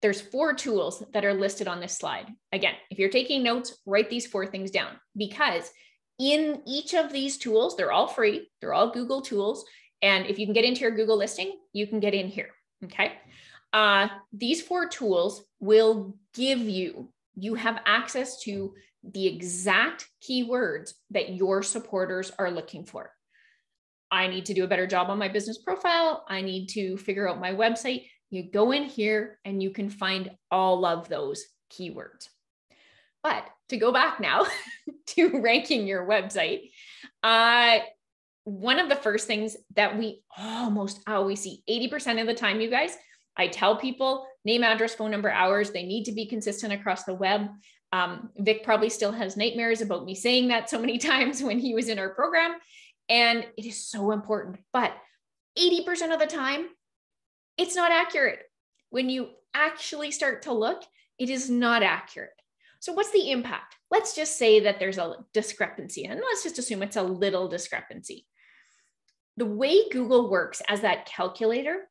S2: There's four tools that are listed on this slide. Again, if you're taking notes, write these four things down because in each of these tools, they're all free. They're all Google tools. And if you can get into your Google listing, you can get in here. Okay. Uh, these four tools will give you, you have access to the exact keywords that your supporters are looking for. I need to do a better job on my business profile. I need to figure out my website. You go in here and you can find all of those keywords. But to go back now to ranking your website, uh, one of the first things that we almost always see 80% of the time, you guys, I tell people name, address, phone number, hours, they need to be consistent across the web. Um, Vic probably still has nightmares about me saying that so many times when he was in our program. And it is so important. But 80% of the time, it's not accurate. When you actually start to look, it is not accurate. So, what's the impact? Let's just say that there's a discrepancy, and let's just assume it's a little discrepancy. The way Google works as that calculator,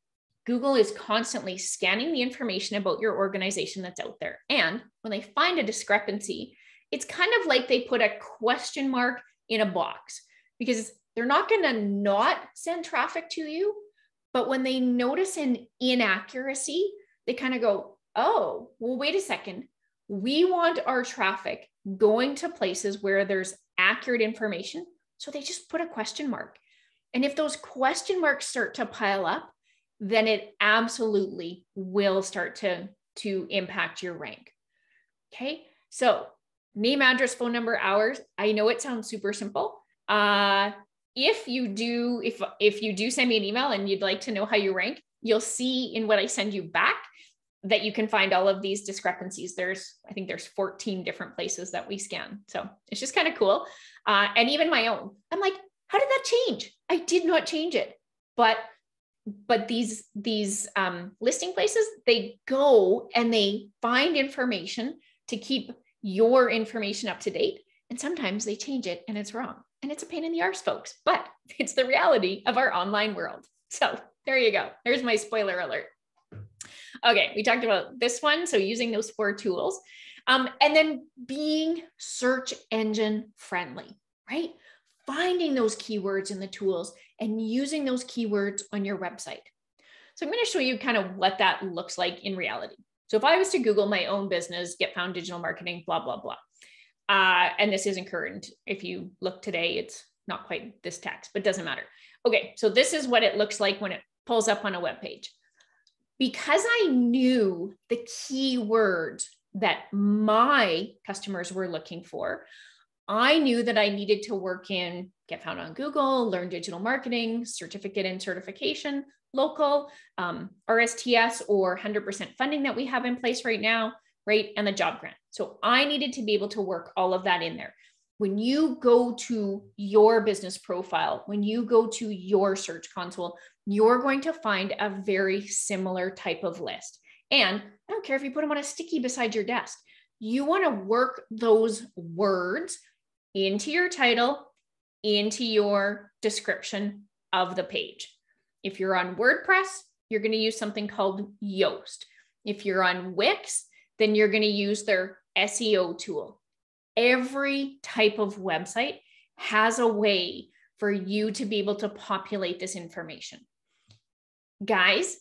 S2: Google is constantly scanning the information about your organization that's out there. And when they find a discrepancy, it's kind of like they put a question mark in a box because they're not going to not send traffic to you. But when they notice an inaccuracy, they kind of go, oh, well, wait a second. We want our traffic going to places where there's accurate information. So they just put a question mark. And if those question marks start to pile up, then it absolutely will start to, to impact your rank. Okay. So name, address, phone number, hours. I know it sounds super simple. Uh, if you do if if you do send me an email and you'd like to know how you rank you'll see in what i send you back that you can find all of these discrepancies. There's i think there's 14 different places that we scan. So it's just kind of cool. Uh, and even my own. I'm like how did that change? I did not change it. But but these these um, listing places they go and they find information to keep your information up to date. And sometimes they change it and it's wrong and it's a pain in the arse, folks, but it's the reality of our online world. So there you go. There's my spoiler alert. Okay, we talked about this one. So using those four tools. Um, and then being search engine friendly, right? Finding those keywords in the tools and using those keywords on your website. So I'm going to show you kind of what that looks like in reality. So if I was to Google my own business, get found digital marketing, blah, blah, blah, uh, and this isn't current. If you look today, it's not quite this text, but doesn't matter. Okay, so this is what it looks like when it pulls up on a web page. Because I knew the key keywords that my customers were looking for, I knew that I needed to work in get found on Google, learn digital marketing, certificate and certification, local, um, RSTS or 100% funding that we have in place right now, right? And the job grant. So I needed to be able to work all of that in there. When you go to your business profile, when you go to your search console, you're going to find a very similar type of list. And I don't care if you put them on a sticky beside your desk, you want to work those words into your title, into your description of the page. If you're on WordPress, you're going to use something called Yoast. If you're on Wix, then you're going to use their SEO tool. Every type of website has a way for you to be able to populate this information. Guys,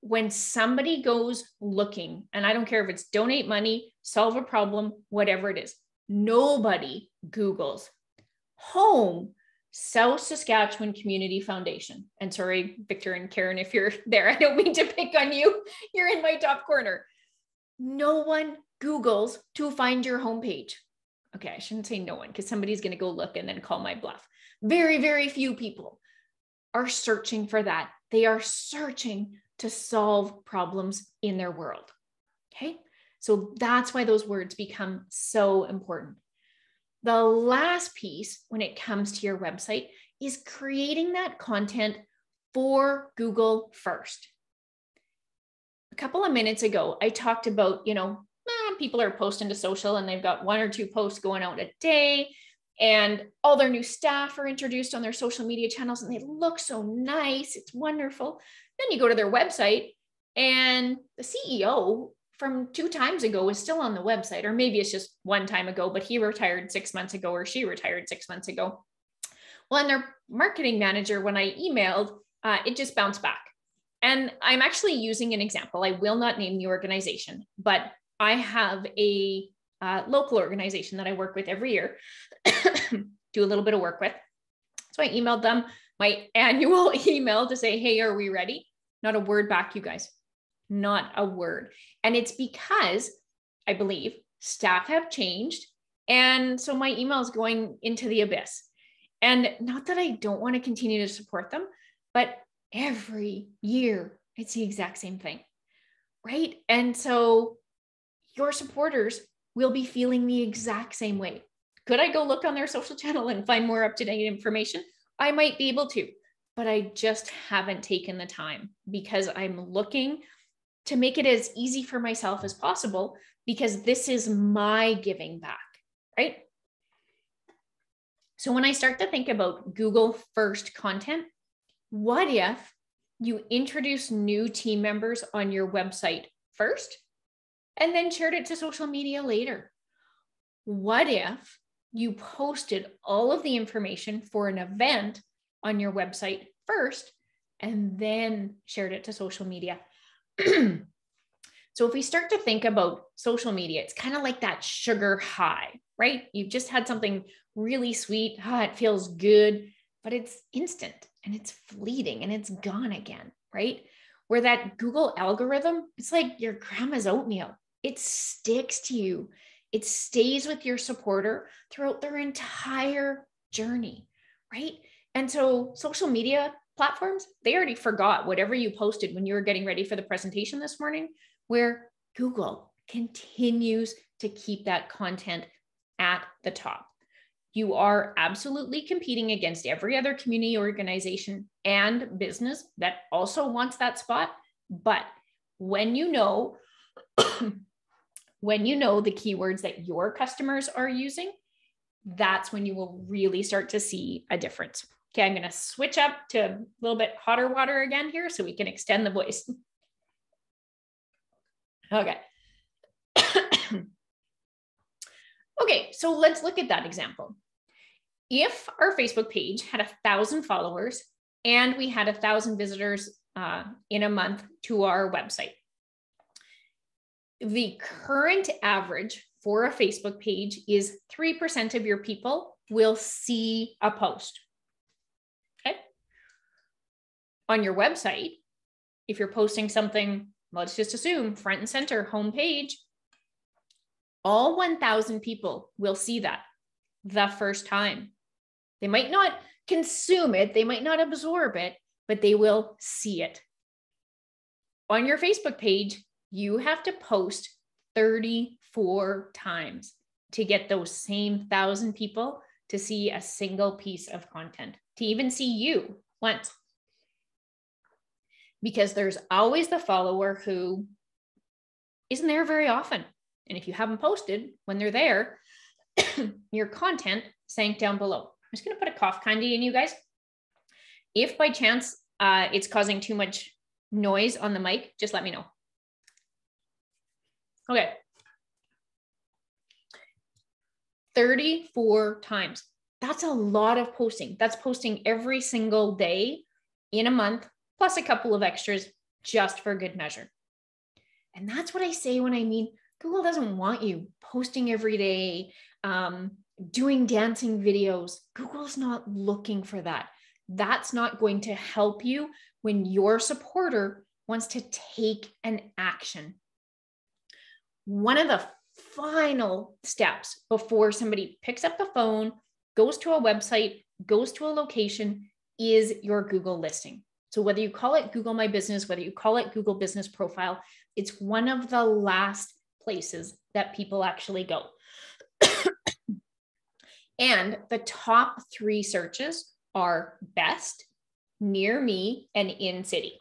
S2: when somebody goes looking, and I don't care if it's donate money, solve a problem, whatever it is, nobody Googles home South Saskatchewan Community Foundation. And sorry, Victor and Karen, if you're there, I don't mean to pick on you. You're in my top corner. No one Googles to find your homepage. Okay, I shouldn't say no one because somebody's going to go look and then call my bluff. Very, very few people are searching for that. They are searching to solve problems in their world. Okay, so that's why those words become so important. The last piece when it comes to your website is creating that content for Google first. Couple of minutes ago, I talked about, you know, eh, people are posting to social and they've got one or two posts going out a day and all their new staff are introduced on their social media channels and they look so nice. It's wonderful. Then you go to their website and the CEO from two times ago is still on the website, or maybe it's just one time ago, but he retired six months ago or she retired six months ago. Well, and their marketing manager, when I emailed, uh, it just bounced back. And I'm actually using an example. I will not name the organization, but I have a uh, local organization that I work with every year, do a little bit of work with. So I emailed them my annual email to say, hey, are we ready? Not a word back, you guys. Not a word. And it's because I believe staff have changed. And so my email is going into the abyss. And not that I don't want to continue to support them, but every year it's the exact same thing. Right. And so your supporters will be feeling the exact same way. Could I go look on their social channel and find more up to date information? I might be able to, but I just haven't taken the time because I'm looking to make it as easy for myself as possible because this is my giving back, right? So when I start to think about Google first content, what if you introduce new team members on your website first and then shared it to social media later? What if you posted all of the information for an event on your website first and then shared it to social media? so if we start to think about social media, it's kind of like that sugar high, right? You've just had something really sweet. Ah, it feels good, but it's instant and it's fleeting and it's gone again, right? Where that Google algorithm, it's like your grandma's oatmeal it sticks to you. It stays with your supporter throughout their entire journey, right? And so social media platforms, they already forgot whatever you posted when you were getting ready for the presentation this morning, where Google continues to keep that content at the top. You are absolutely competing against every other community organization and business that also wants that spot. But when you know when you know the keywords that your customers are using, that's when you will really start to see a difference. Okay, I'm going to switch up to a little bit hotter water again here so we can extend the voice. Okay. okay, so let's look at that example. If our Facebook page had a thousand followers and we had a thousand visitors uh, in a month to our website, the current average for a Facebook page is 3% of your people will see a post. Okay. On your website, if you're posting something, let's just assume front and center homepage, all 1,000 people will see that the first time. They might not consume it, they might not absorb it, but they will see it. On your Facebook page, you have to post 34 times to get those same thousand people to see a single piece of content, to even see you once. Because there's always the follower who isn't there very often. And if you haven't posted when they're there, your content sank down below. I'm just going to put a cough candy in you guys. If by chance uh, it's causing too much noise on the mic, just let me know. Okay. 34 times. That's a lot of posting. That's posting every single day in a month, plus a couple of extras just for good measure. And that's what I say when I mean Google doesn't want you posting every day, um, doing dancing videos. Google's not looking for that. That's not going to help you when your supporter wants to take an action one of the final steps before somebody picks up the phone, goes to a website, goes to a location is your Google listing. So whether you call it Google My Business, whether you call it Google Business Profile, it's one of the last places that people actually go. and the top three searches are best, near me, and in city.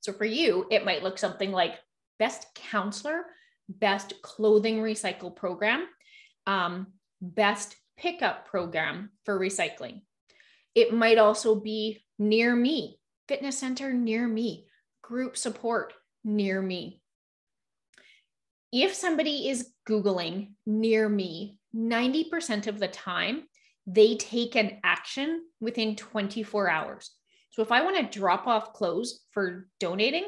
S2: So for you, it might look something like best counselor, best clothing recycle program, um, best pickup program for recycling. It might also be near me, fitness center near me, group support near me. If somebody is Googling near me, 90% of the time, they take an action within 24 hours. So if I want to drop off clothes for donating,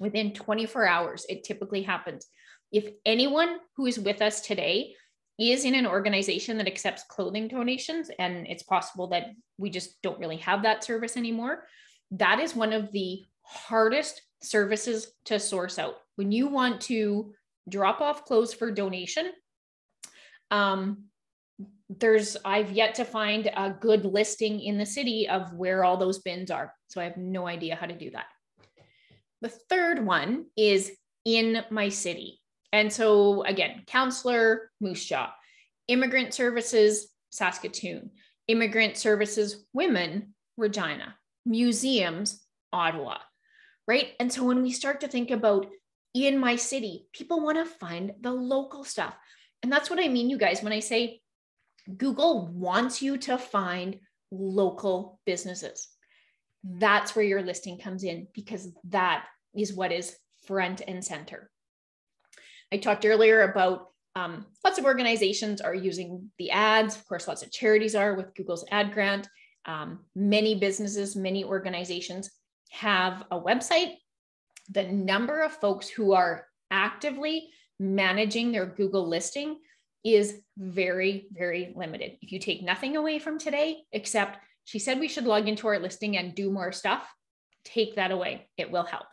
S2: within 24 hours, it typically happens. If anyone who is with us today is in an organization that accepts clothing donations, and it's possible that we just don't really have that service anymore, that is one of the hardest services to source out. When you want to drop off clothes for donation, um, there's I've yet to find a good listing in the city of where all those bins are. So I have no idea how to do that. The third one is in my city. And so again, counselor, Moose Jaw, immigrant services, Saskatoon, immigrant services, women, Regina, museums, Ottawa, right? And so when we start to think about in my city, people want to find the local stuff. And that's what I mean, you guys, when I say Google wants you to find local businesses. That's where your listing comes in because that is what is front and center. I talked earlier about um, lots of organizations are using the ads. Of course, lots of charities are with Google's ad grant. Um, many businesses, many organizations have a website. The number of folks who are actively managing their Google listing is very, very limited. If you take nothing away from today, except she said we should log into our listing and do more stuff, take that away. It will help.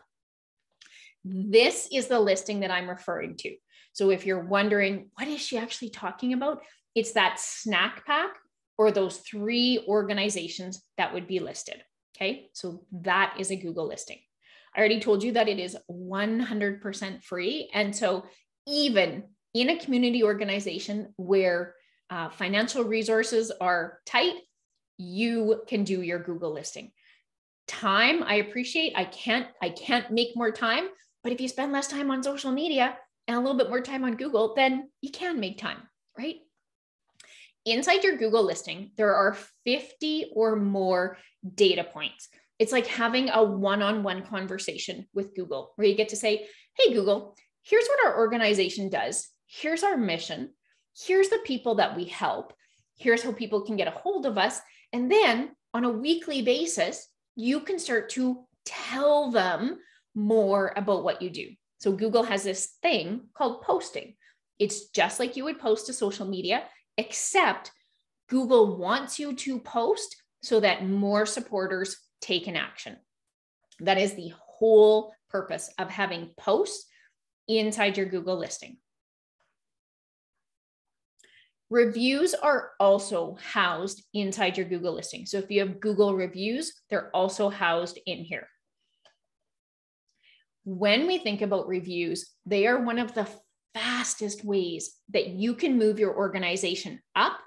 S2: This is the listing that I'm referring to. So if you're wondering, what is she actually talking about? It's that snack pack or those three organizations that would be listed. Okay, so that is a Google listing. I already told you that it is 100% free. And so even in a community organization where uh, financial resources are tight, you can do your Google listing. Time, I appreciate. I can't, I can't make more time, but if you spend less time on social media and a little bit more time on Google, then you can make time, right? Inside your Google listing, there are 50 or more data points. It's like having a one on one conversation with Google where you get to say, Hey, Google, here's what our organization does here's our mission, here's the people that we help, here's how people can get a hold of us. And then on a weekly basis, you can start to tell them more about what you do. So Google has this thing called posting. It's just like you would post to social media, except Google wants you to post so that more supporters take an action. That is the whole purpose of having posts inside your Google listing. Reviews are also housed inside your Google listing. So if you have Google reviews, they're also housed in here. When we think about reviews, they are one of the fastest ways that you can move your organization up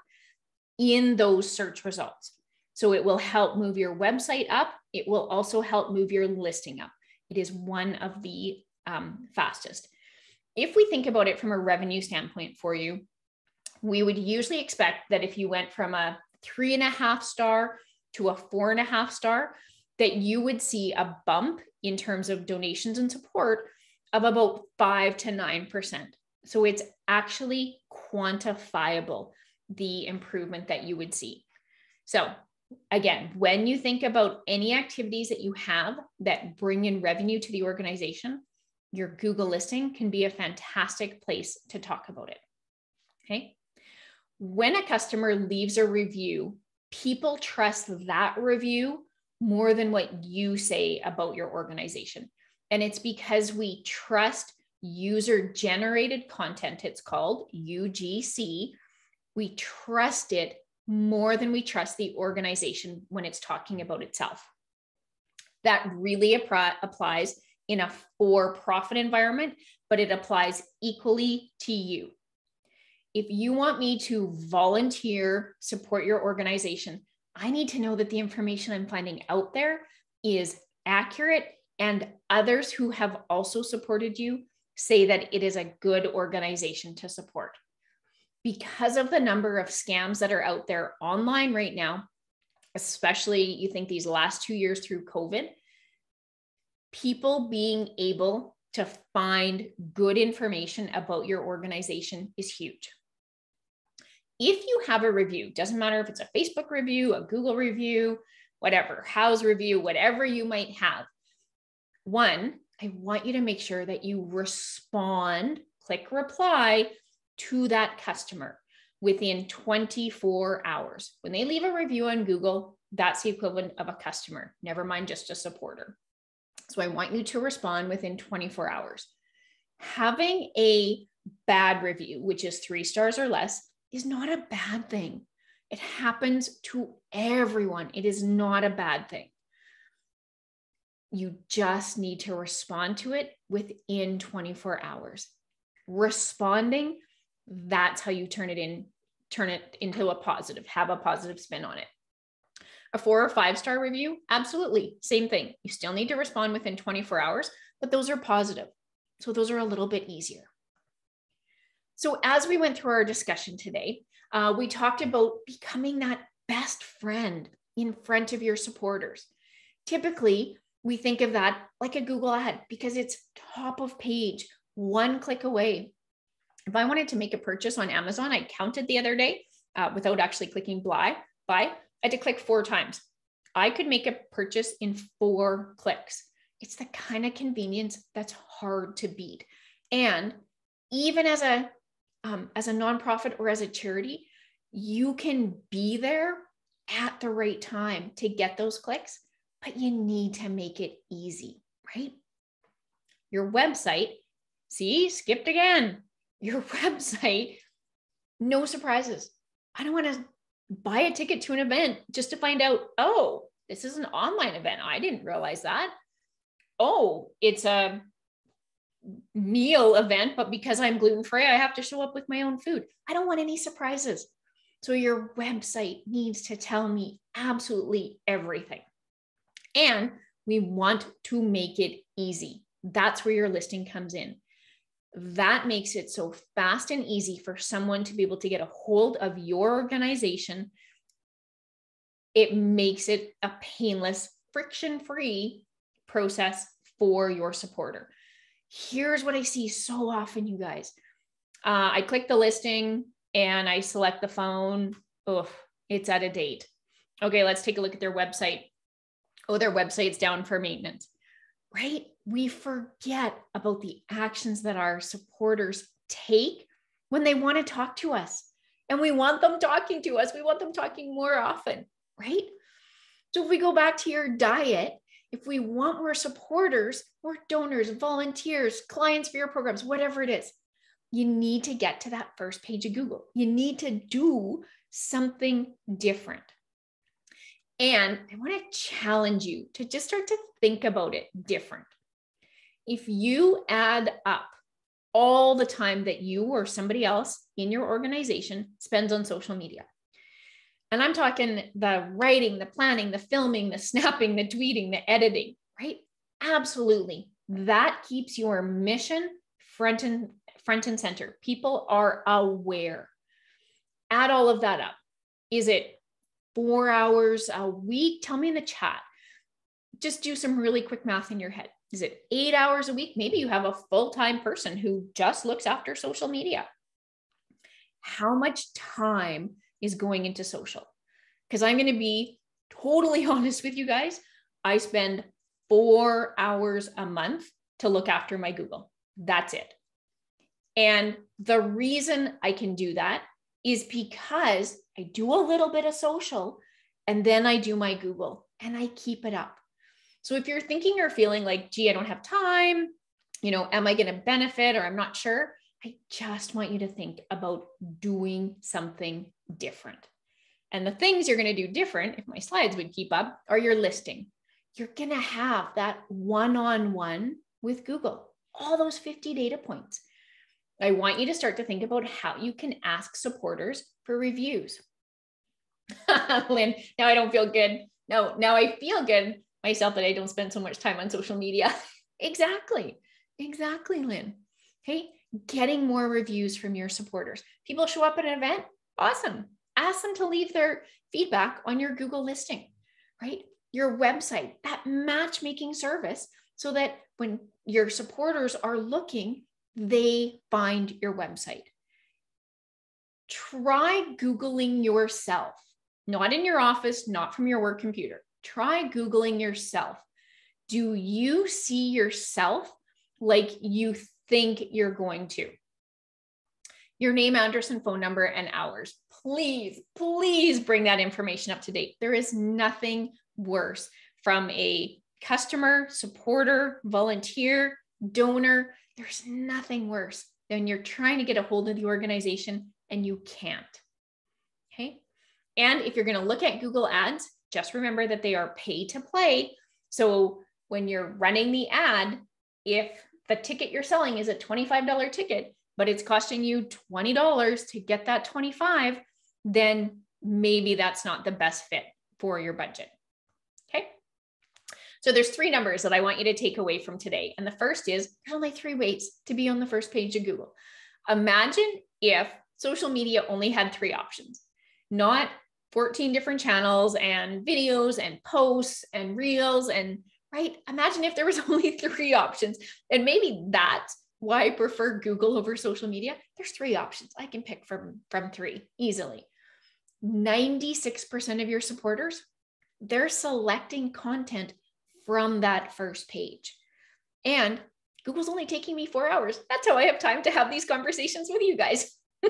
S2: in those search results. So it will help move your website up. It will also help move your listing up. It is one of the um, fastest. If we think about it from a revenue standpoint for you, we would usually expect that if you went from a three and a half star to a four and a half star, that you would see a bump in terms of donations and support of about five to nine percent. So it's actually quantifiable the improvement that you would see. So again, when you think about any activities that you have that bring in revenue to the organization, your Google listing can be a fantastic place to talk about it. Okay when a customer leaves a review, people trust that review more than what you say about your organization. And it's because we trust user generated content, it's called UGC. We trust it more than we trust the organization when it's talking about itself. That really applies in a for profit environment, but it applies equally to you if you want me to volunteer support your organization, I need to know that the information I'm finding out there is accurate and others who have also supported you say that it is a good organization to support. Because of the number of scams that are out there online right now, especially you think these last two years through COVID, people being able to find good information about your organization is huge. If you have a review, doesn't matter if it's a Facebook review, a Google review, whatever, Houzz review, whatever you might have, one, I want you to make sure that you respond, click reply to that customer within 24 hours. When they leave a review on Google, that's the equivalent of a customer, never mind just a supporter. So I want you to respond within 24 hours. Having a bad review, which is three stars or less, is not a bad thing. It happens to everyone. It is not a bad thing. You just need to respond to it within 24 hours. Responding, that's how you turn it in, turn it into a positive, have a positive spin on it. A four or five star review, absolutely, same thing. You still need to respond within 24 hours, but those are positive. So those are a little bit easier. So, as we went through our discussion today, uh, we talked about becoming that best friend in front of your supporters. Typically, we think of that like a Google ad because it's top of page, one click away. If I wanted to make a purchase on Amazon, I counted the other day uh, without actually clicking buy, buy, I had to click four times. I could make a purchase in four clicks. It's the kind of convenience that's hard to beat. And even as a um, as a nonprofit or as a charity, you can be there at the right time to get those clicks, but you need to make it easy, right? Your website, see, skipped again. Your website, no surprises. I don't want to buy a ticket to an event just to find out, oh, this is an online event. I didn't realize that. Oh, it's a meal event, but because I'm gluten free, I have to show up with my own food. I don't want any surprises. So your website needs to tell me absolutely everything. And we want to make it easy. That's where your listing comes in. That makes it so fast and easy for someone to be able to get a hold of your organization. It makes it a painless, friction free process for your supporter here's what I see so often, you guys. Uh, I click the listing and I select the phone. Oh, it's out of date. Okay, let's take a look at their website. Oh, their website's down for maintenance, right? We forget about the actions that our supporters take when they want to talk to us. And we want them talking to us. We want them talking more often, right? So if we go back to your diet, if we want more supporters, more donors, volunteers, clients for your programs, whatever it is, you need to get to that first page of Google. You need to do something different. And I want to challenge you to just start to think about it different. If you add up all the time that you or somebody else in your organization spends on social media, and I'm talking the writing, the planning, the filming, the snapping, the tweeting, the editing, right? Absolutely. That keeps your mission front and front and center. People are aware. Add all of that up. Is it four hours a week? Tell me in the chat. Just do some really quick math in your head. Is it eight hours a week? Maybe you have a full time person who just looks after social media. How much time is going into social. Because I'm going to be totally honest with you guys. I spend four hours a month to look after my Google. That's it. And the reason I can do that is because I do a little bit of social and then I do my Google and I keep it up. So if you're thinking or feeling like, gee, I don't have time, you know, am I going to benefit or I'm not sure? I just want you to think about doing something different. And the things you're going to do different, if my slides would keep up, are your listing. You're going to have that one on one with Google, all those 50 data points. I want you to start to think about how you can ask supporters for reviews. Lynn, now I don't feel good. No, now I feel good myself that I don't spend so much time on social media. exactly. Exactly, Lynn. Okay. Getting more reviews from your supporters. People show up at an event. Awesome. Ask them to leave their feedback on your Google listing, right? Your website, that matchmaking service, so that when your supporters are looking, they find your website. Try Googling yourself, not in your office, not from your work computer. Try Googling yourself. Do you see yourself like you think you're going to? Your name, address, and phone number and hours. Please, please bring that information up to date. There is nothing worse from a customer, supporter, volunteer, donor. There's nothing worse than you're trying to get a hold of the organization and you can't. Okay. And if you're going to look at Google Ads, just remember that they are pay to play. So when you're running the ad, if the ticket you're selling is a $25 ticket, but it's costing you $20 to get that 25, then maybe that's not the best fit for your budget. So there's three numbers that I want you to take away from today. And the first is there's only three ways to be on the first page of Google. Imagine if social media only had three options, not 14 different channels and videos and posts and reels and right? Imagine if there was only three options. And maybe that's why I prefer Google over social media. There's three options. I can pick from from three easily. 96% of your supporters, they're selecting content from that first page. And Google's only taking me 4 hours. That's how I have time to have these conversations with you guys.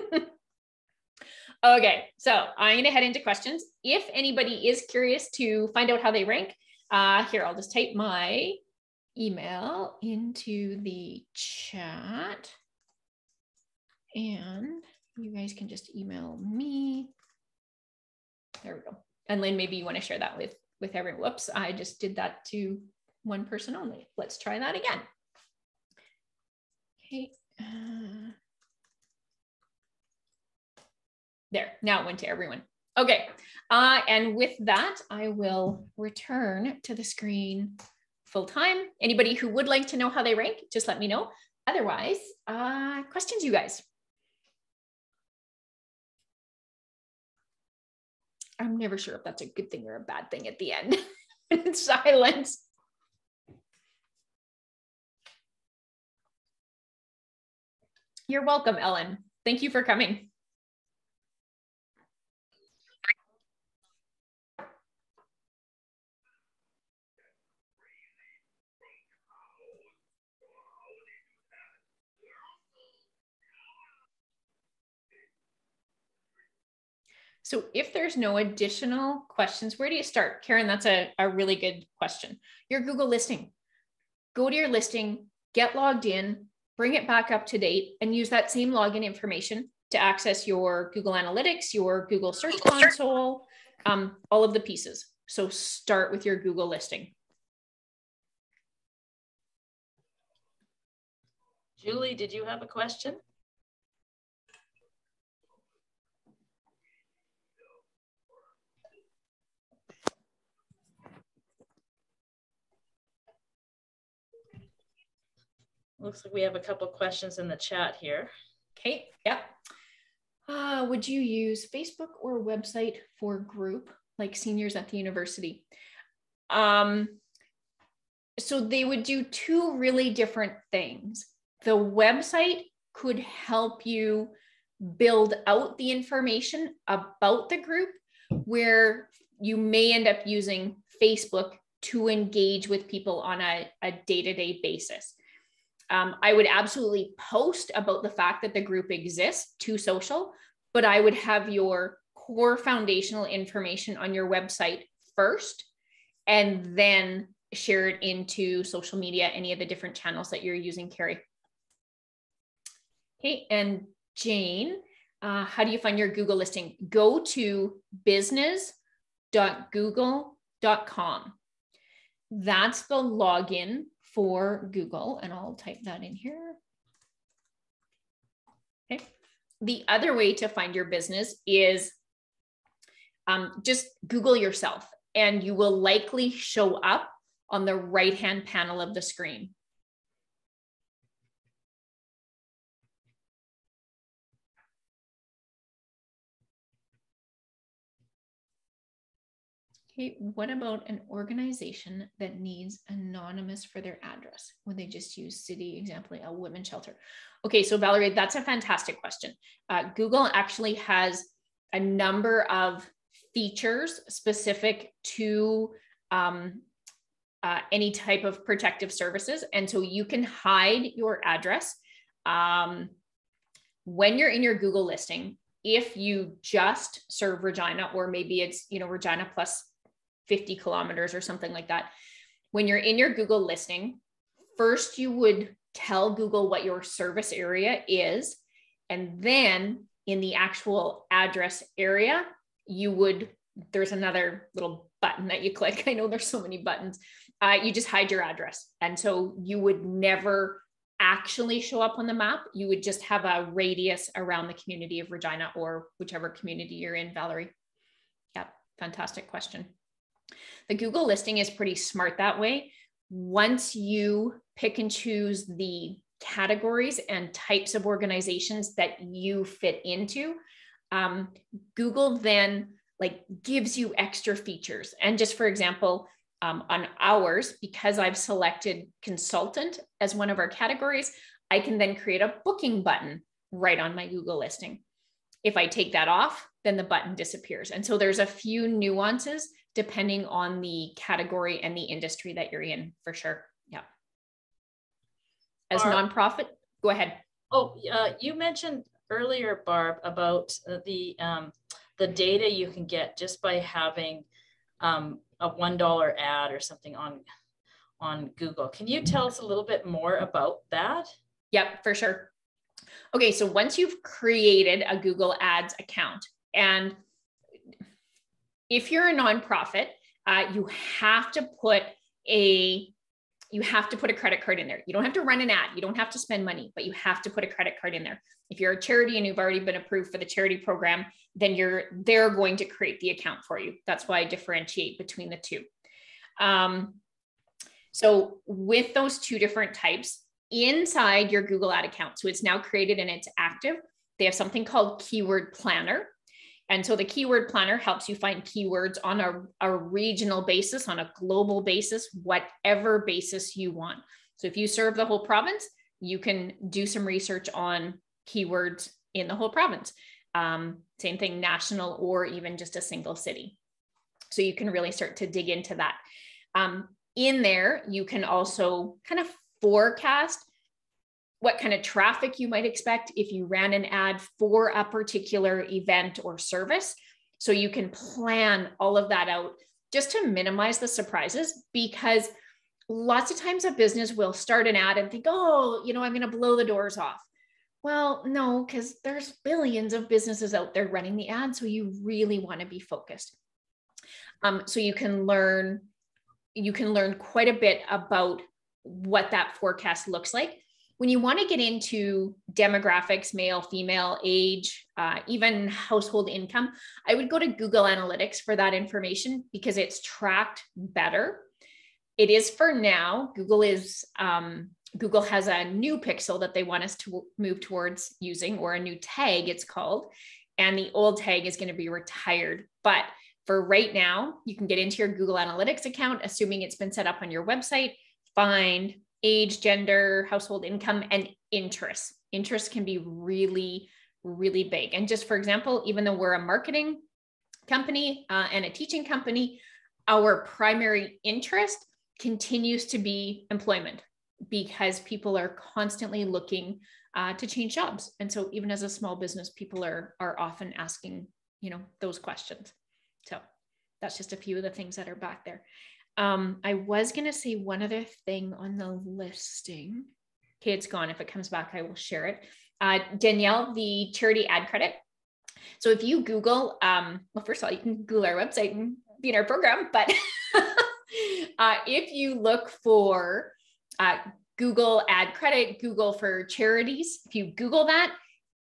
S2: okay, so I'm going to head into questions. If anybody is curious to find out how they rank, uh, here, I'll just type my email into the chat. And you guys can just email me. There we go. And Lynn, maybe you want to share that with, with everyone. Whoops, I just did that to one person only. Let's try that again. Okay. Uh, there, now it went to everyone. Okay, uh, and with that, I will return to the screen full time. Anybody who would like to know how they rank, just let me know. Otherwise, uh, questions, you guys. I'm never sure if that's a good thing or a bad thing at the end. it's silence. You're welcome, Ellen. Thank you for coming. So if there's no additional questions, where do you start? Karen, that's a, a really good question. Your Google listing. Go to your listing, get logged in, bring it back up to date, and use that same login information to access your Google Analytics, your Google Search Console, um, all of the pieces. So start with your Google listing.
S1: Julie, did you have a question? Looks like we have a couple questions in the chat here.
S2: Okay, yeah. Uh, would you use Facebook or website for group like seniors at the university? Um, so they would do two really different things. The website could help you build out the information about the group where you may end up using Facebook to engage with people on a, a day-to-day basis um, I would absolutely post about the fact that the group exists to social, but I would have your core foundational information on your website first and then share it into social media, any of the different channels that you're using, Carrie. Okay, and Jane, uh, how do you find your Google listing? Go to business.google.com. That's the login for Google, and I'll type that in here. Okay. The other way to find your business is um, just Google yourself and you will likely show up on the right hand panel of the screen. Okay, what about an organization that needs anonymous for their address? Would they just use city example, a women's shelter? Okay, so Valerie, that's a fantastic question. Uh, Google actually has a number of features specific to um, uh, any type of protective services. And so you can hide your address um, when you're in your Google listing. If you just serve Regina, or maybe it's, you know, Regina plus 50 kilometers or something like that. When you're in your Google listing, first you would tell Google what your service area is. And then in the actual address area, you would, there's another little button that you click. I know there's so many buttons. Uh, you just hide your address. And so you would never actually show up on the map. You would just have a radius around the community of Regina or whichever community you're in, Valerie. Yeah, fantastic question. The Google listing is pretty smart that way. Once you pick and choose the categories and types of organizations that you fit into, um, Google then like gives you extra features. And just for example, um, on ours, because I've selected consultant as one of our categories, I can then create a booking button right on my Google listing. If I take that off, then the button disappears. And so there's a few nuances depending on the category and the industry that you're in for sure. Yeah. As Barb, nonprofit, go ahead.
S1: Oh, uh, you mentioned earlier, Barb, about the um, the data you can get just by having um, a one dollar ad or something on on Google. Can you tell us a little bit more about that?
S2: Yep, for sure. Okay, so once you've created a Google Ads account, and if you're a nonprofit, uh, you have to put a you have to put a credit card in there. You don't have to run an ad. You don't have to spend money, but you have to put a credit card in there. If you're a charity and you've already been approved for the charity program, then you're they're going to create the account for you. That's why I differentiate between the two. Um, so with those two different types inside your Google Ad account, so it's now created and it's active. They have something called Keyword Planner. And so the keyword planner helps you find keywords on a, a regional basis, on a global basis, whatever basis you want. So if you serve the whole province, you can do some research on keywords in the whole province. Um, same thing, national or even just a single city. So you can really start to dig into that. Um, in there, you can also kind of forecast what kind of traffic you might expect if you ran an ad for a particular event or service. So you can plan all of that out just to minimize the surprises because lots of times a business will start an ad and think, oh, you know, I'm going to blow the doors off. Well, no, because there's billions of businesses out there running the ad. So you really want to be focused. Um, so you can learn, you can learn quite a bit about what that forecast looks like when you want to get into demographics, male, female, age, uh, even household income, I would go to Google Analytics for that information because it's tracked better. It is for now. Google is um, Google has a new pixel that they want us to move towards using, or a new tag, it's called, and the old tag is going to be retired. But for right now, you can get into your Google Analytics account, assuming it's been set up on your website, find age, gender, household income, and interests. Interests can be really, really big. And just for example, even though we're a marketing company uh, and a teaching company, our primary interest continues to be employment because people are constantly looking uh, to change jobs. And so even as a small business, people are, are often asking, you know, those questions. So that's just a few of the things that are back there. Um, I was going to say one other thing on the listing. Okay, it's gone. If it comes back, I will share it. Uh, Danielle, the charity ad credit. So if you Google, um, well, first of all, you can Google our website and be in our program, but uh, if you look for uh, Google ad credit, Google for charities, if you Google that,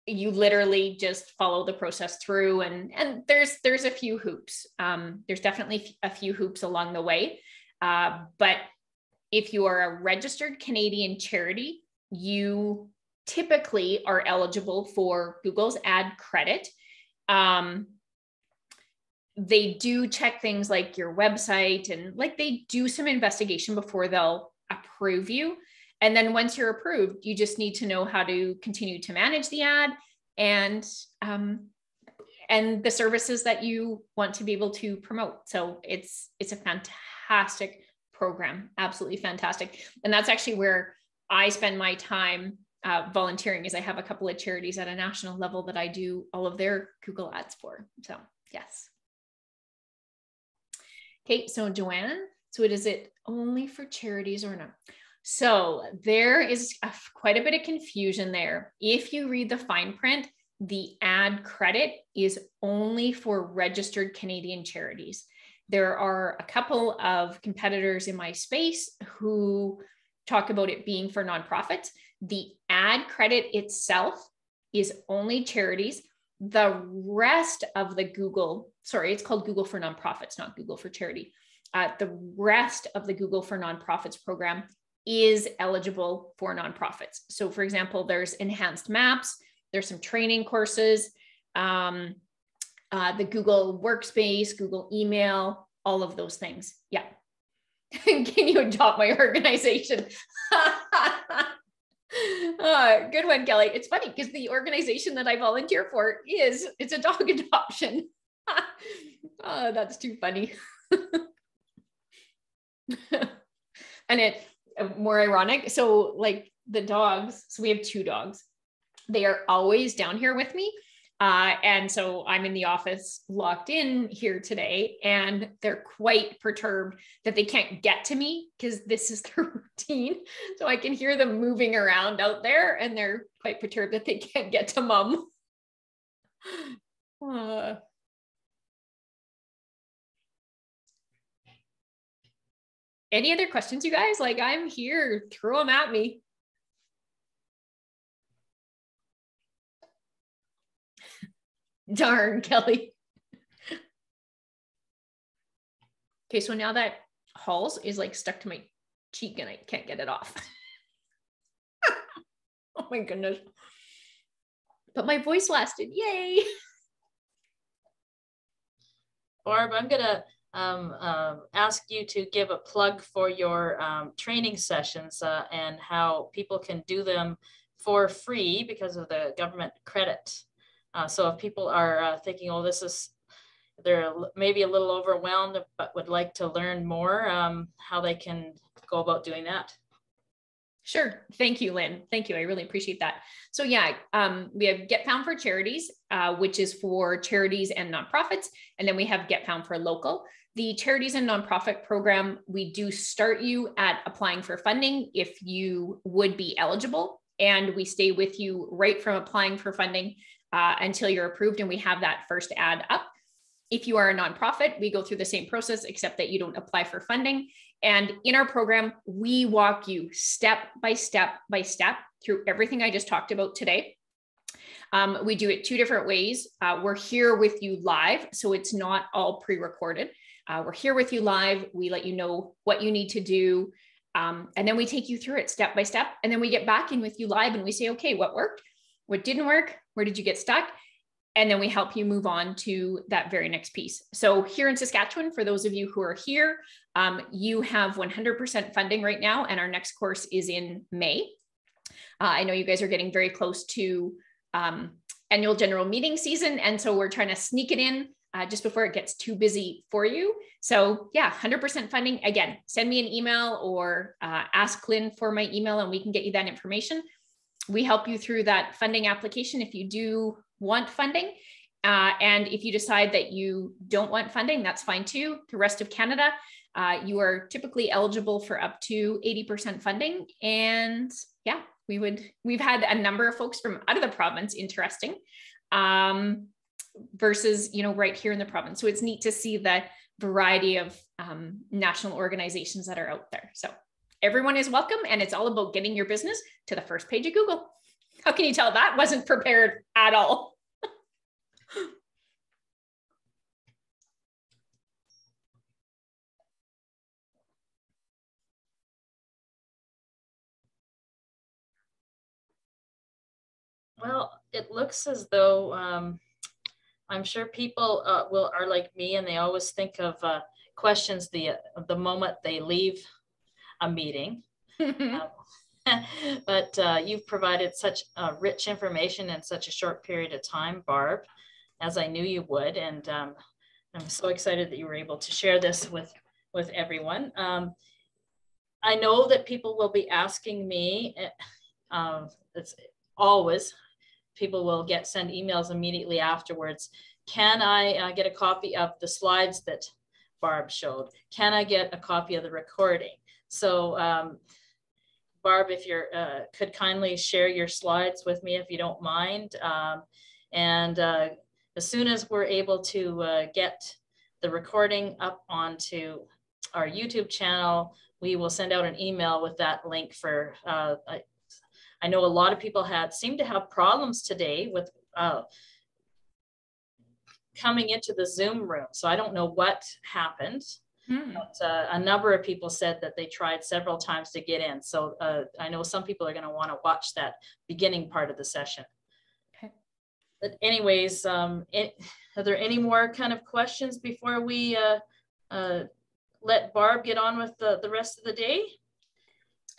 S2: you literally just follow the process through and and there's there's a few hoops. Um, there's definitely a few hoops along the way. Uh, but if you are a registered canadian charity you typically are eligible for google's ad credit. Um, they do check things like your website and like they do some investigation before they'll approve you and then once you're approved, you just need to know how to continue to manage the ad and um, and the services that you want to be able to promote. So it's it's a fantastic program, absolutely fantastic. And that's actually where I spend my time uh, volunteering. Is I have a couple of charities at a national level that I do all of their Google ads for. So yes. Okay, so Joanne, so it is it only for charities or not? So there is a, quite a bit of confusion there. If you read the fine print, the ad credit is only for registered Canadian charities. There are a couple of competitors in my space who talk about it being for nonprofits. The ad credit itself is only charities. The rest of the Google, sorry, it's called Google for Nonprofits, not Google for Charity. Uh, the rest of the Google for Nonprofits program is eligible for nonprofits. So, for example, there's enhanced maps, there's some training courses, um, uh, the Google Workspace, Google Email, all of those things. Yeah. Can you adopt my organization? uh, good one, Kelly. It's funny because the organization that I volunteer for is it's a dog adoption. oh, that's too funny. and it more ironic. So, like the dogs, so we have two dogs. They are always down here with me. Uh, and so I'm in the office locked in here today, and they're quite perturbed that they can't get to me because this is their routine. So I can hear them moving around out there, and they're quite perturbed that they can't get to mom. Uh, any other questions, you guys? Like, I'm here, throw them at me. Darn, Kelly. okay, so now that Halls is like stuck to my cheek and I can't get it off. oh my goodness. But my voice lasted. Yay.
S1: Barb, I'm going to um, uh, ask you to give a plug for your um, training sessions uh, and how people can do them for free because of the government credit. Uh, so if people are uh, thinking, oh, this is, they're maybe a little overwhelmed, but would like to learn more, um, how they can go about doing that.
S2: Sure. Thank you, Lynn. Thank you. I really appreciate that. So yeah, um, we have Get Found for Charities, uh, which is for charities and nonprofits. And then we have Get Found for Local. The charities and nonprofit program, we do start you at applying for funding if you would be eligible. And we stay with you right from applying for funding uh, until you're approved. And we have that first ad up. If you are a nonprofit, we go through the same process, except that you don't apply for funding. And in our program, we walk you step by step by step through everything I just talked about today. Um, we do it two different ways. Uh, we're here with you live, so it's not all pre recorded. Uh, we're here with you live. We let you know what you need to do. Um, and then we take you through it step by step. And then we get back in with you live and we say, okay, what worked? What didn't work? Where did you get stuck? And then we help you move on to that very next piece. So, here in Saskatchewan, for those of you who are here, um, you have 100% funding right now, and our next course is in May. Uh, I know you guys are getting very close to um, annual general meeting season, and so we're trying to sneak it in uh, just before it gets too busy for you. So yeah, 100% funding. Again, send me an email or uh, ask Lynn for my email and we can get you that information. We help you through that funding application if you do want funding. Uh, and if you decide that you don't want funding, that's fine too. The rest of Canada, uh, you are typically eligible for up to 80% funding. And yeah, we would, we've had a number of folks from out of the province, interesting. Um, versus you know right here in the province. So it's neat to see the variety of um, national organizations that are out there. So everyone is welcome and it's all about getting your business to the first page of google. How can you tell that wasn't prepared at all?
S1: Well, it looks as though um, I'm sure people uh, will are like me, and they always think of uh, questions the uh, the moment they leave a meeting. um, but uh, you've provided such rich information in such a short period of time, Barb, as I knew you would, and um, I'm so excited that you were able to share this with with everyone. Um, I know that people will be asking me. Uh, it's always people will get send emails immediately afterwards. Can I uh, get a copy of the slides that Barb showed? Can I get a copy of the recording? So um, Barb, if you uh, could kindly share your slides with me if you don't mind. Um, and uh, as soon as we're able to uh, get the recording up onto our YouTube channel, we will send out an email with that link for uh, I know a lot of people had seem to have problems today with uh, coming into the Zoom room. So I don't know what happened. Hmm. But, uh, a number of people said that they tried several times to get in. So uh, I know some people are going to want to watch that beginning part of the session. Okay. But anyways, um, it, are there any more kind of questions before we uh, uh, let Barb get on with the, the rest of the day?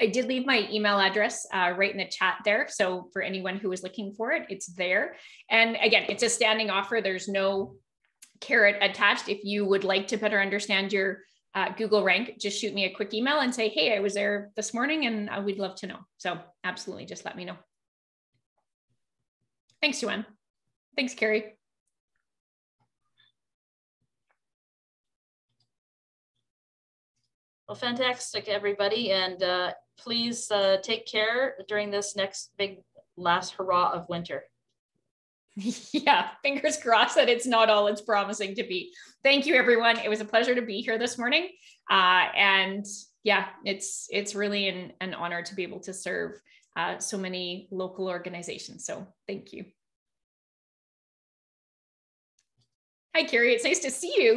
S2: I did leave my email address uh, right in the chat there. So for anyone who is looking for it, it's there. And again, it's a standing offer. There's no carrot attached. If you would like to better understand your uh, Google rank, just shoot me a quick email and say, hey, I was there this morning and uh, we'd love to know. So absolutely, just let me know. Thanks, Joanne. Thanks, Carrie.
S1: Well, fantastic, everybody. And uh, please uh, take care during this next big last hurrah of winter.
S2: yeah, fingers crossed that it's not all it's promising to be. Thank you, everyone. It was a pleasure to be here this morning. Uh, and yeah, it's it's really an, an honor to be able to serve uh, so many local organizations. So thank you. Hi, Carrie. It's nice to see you.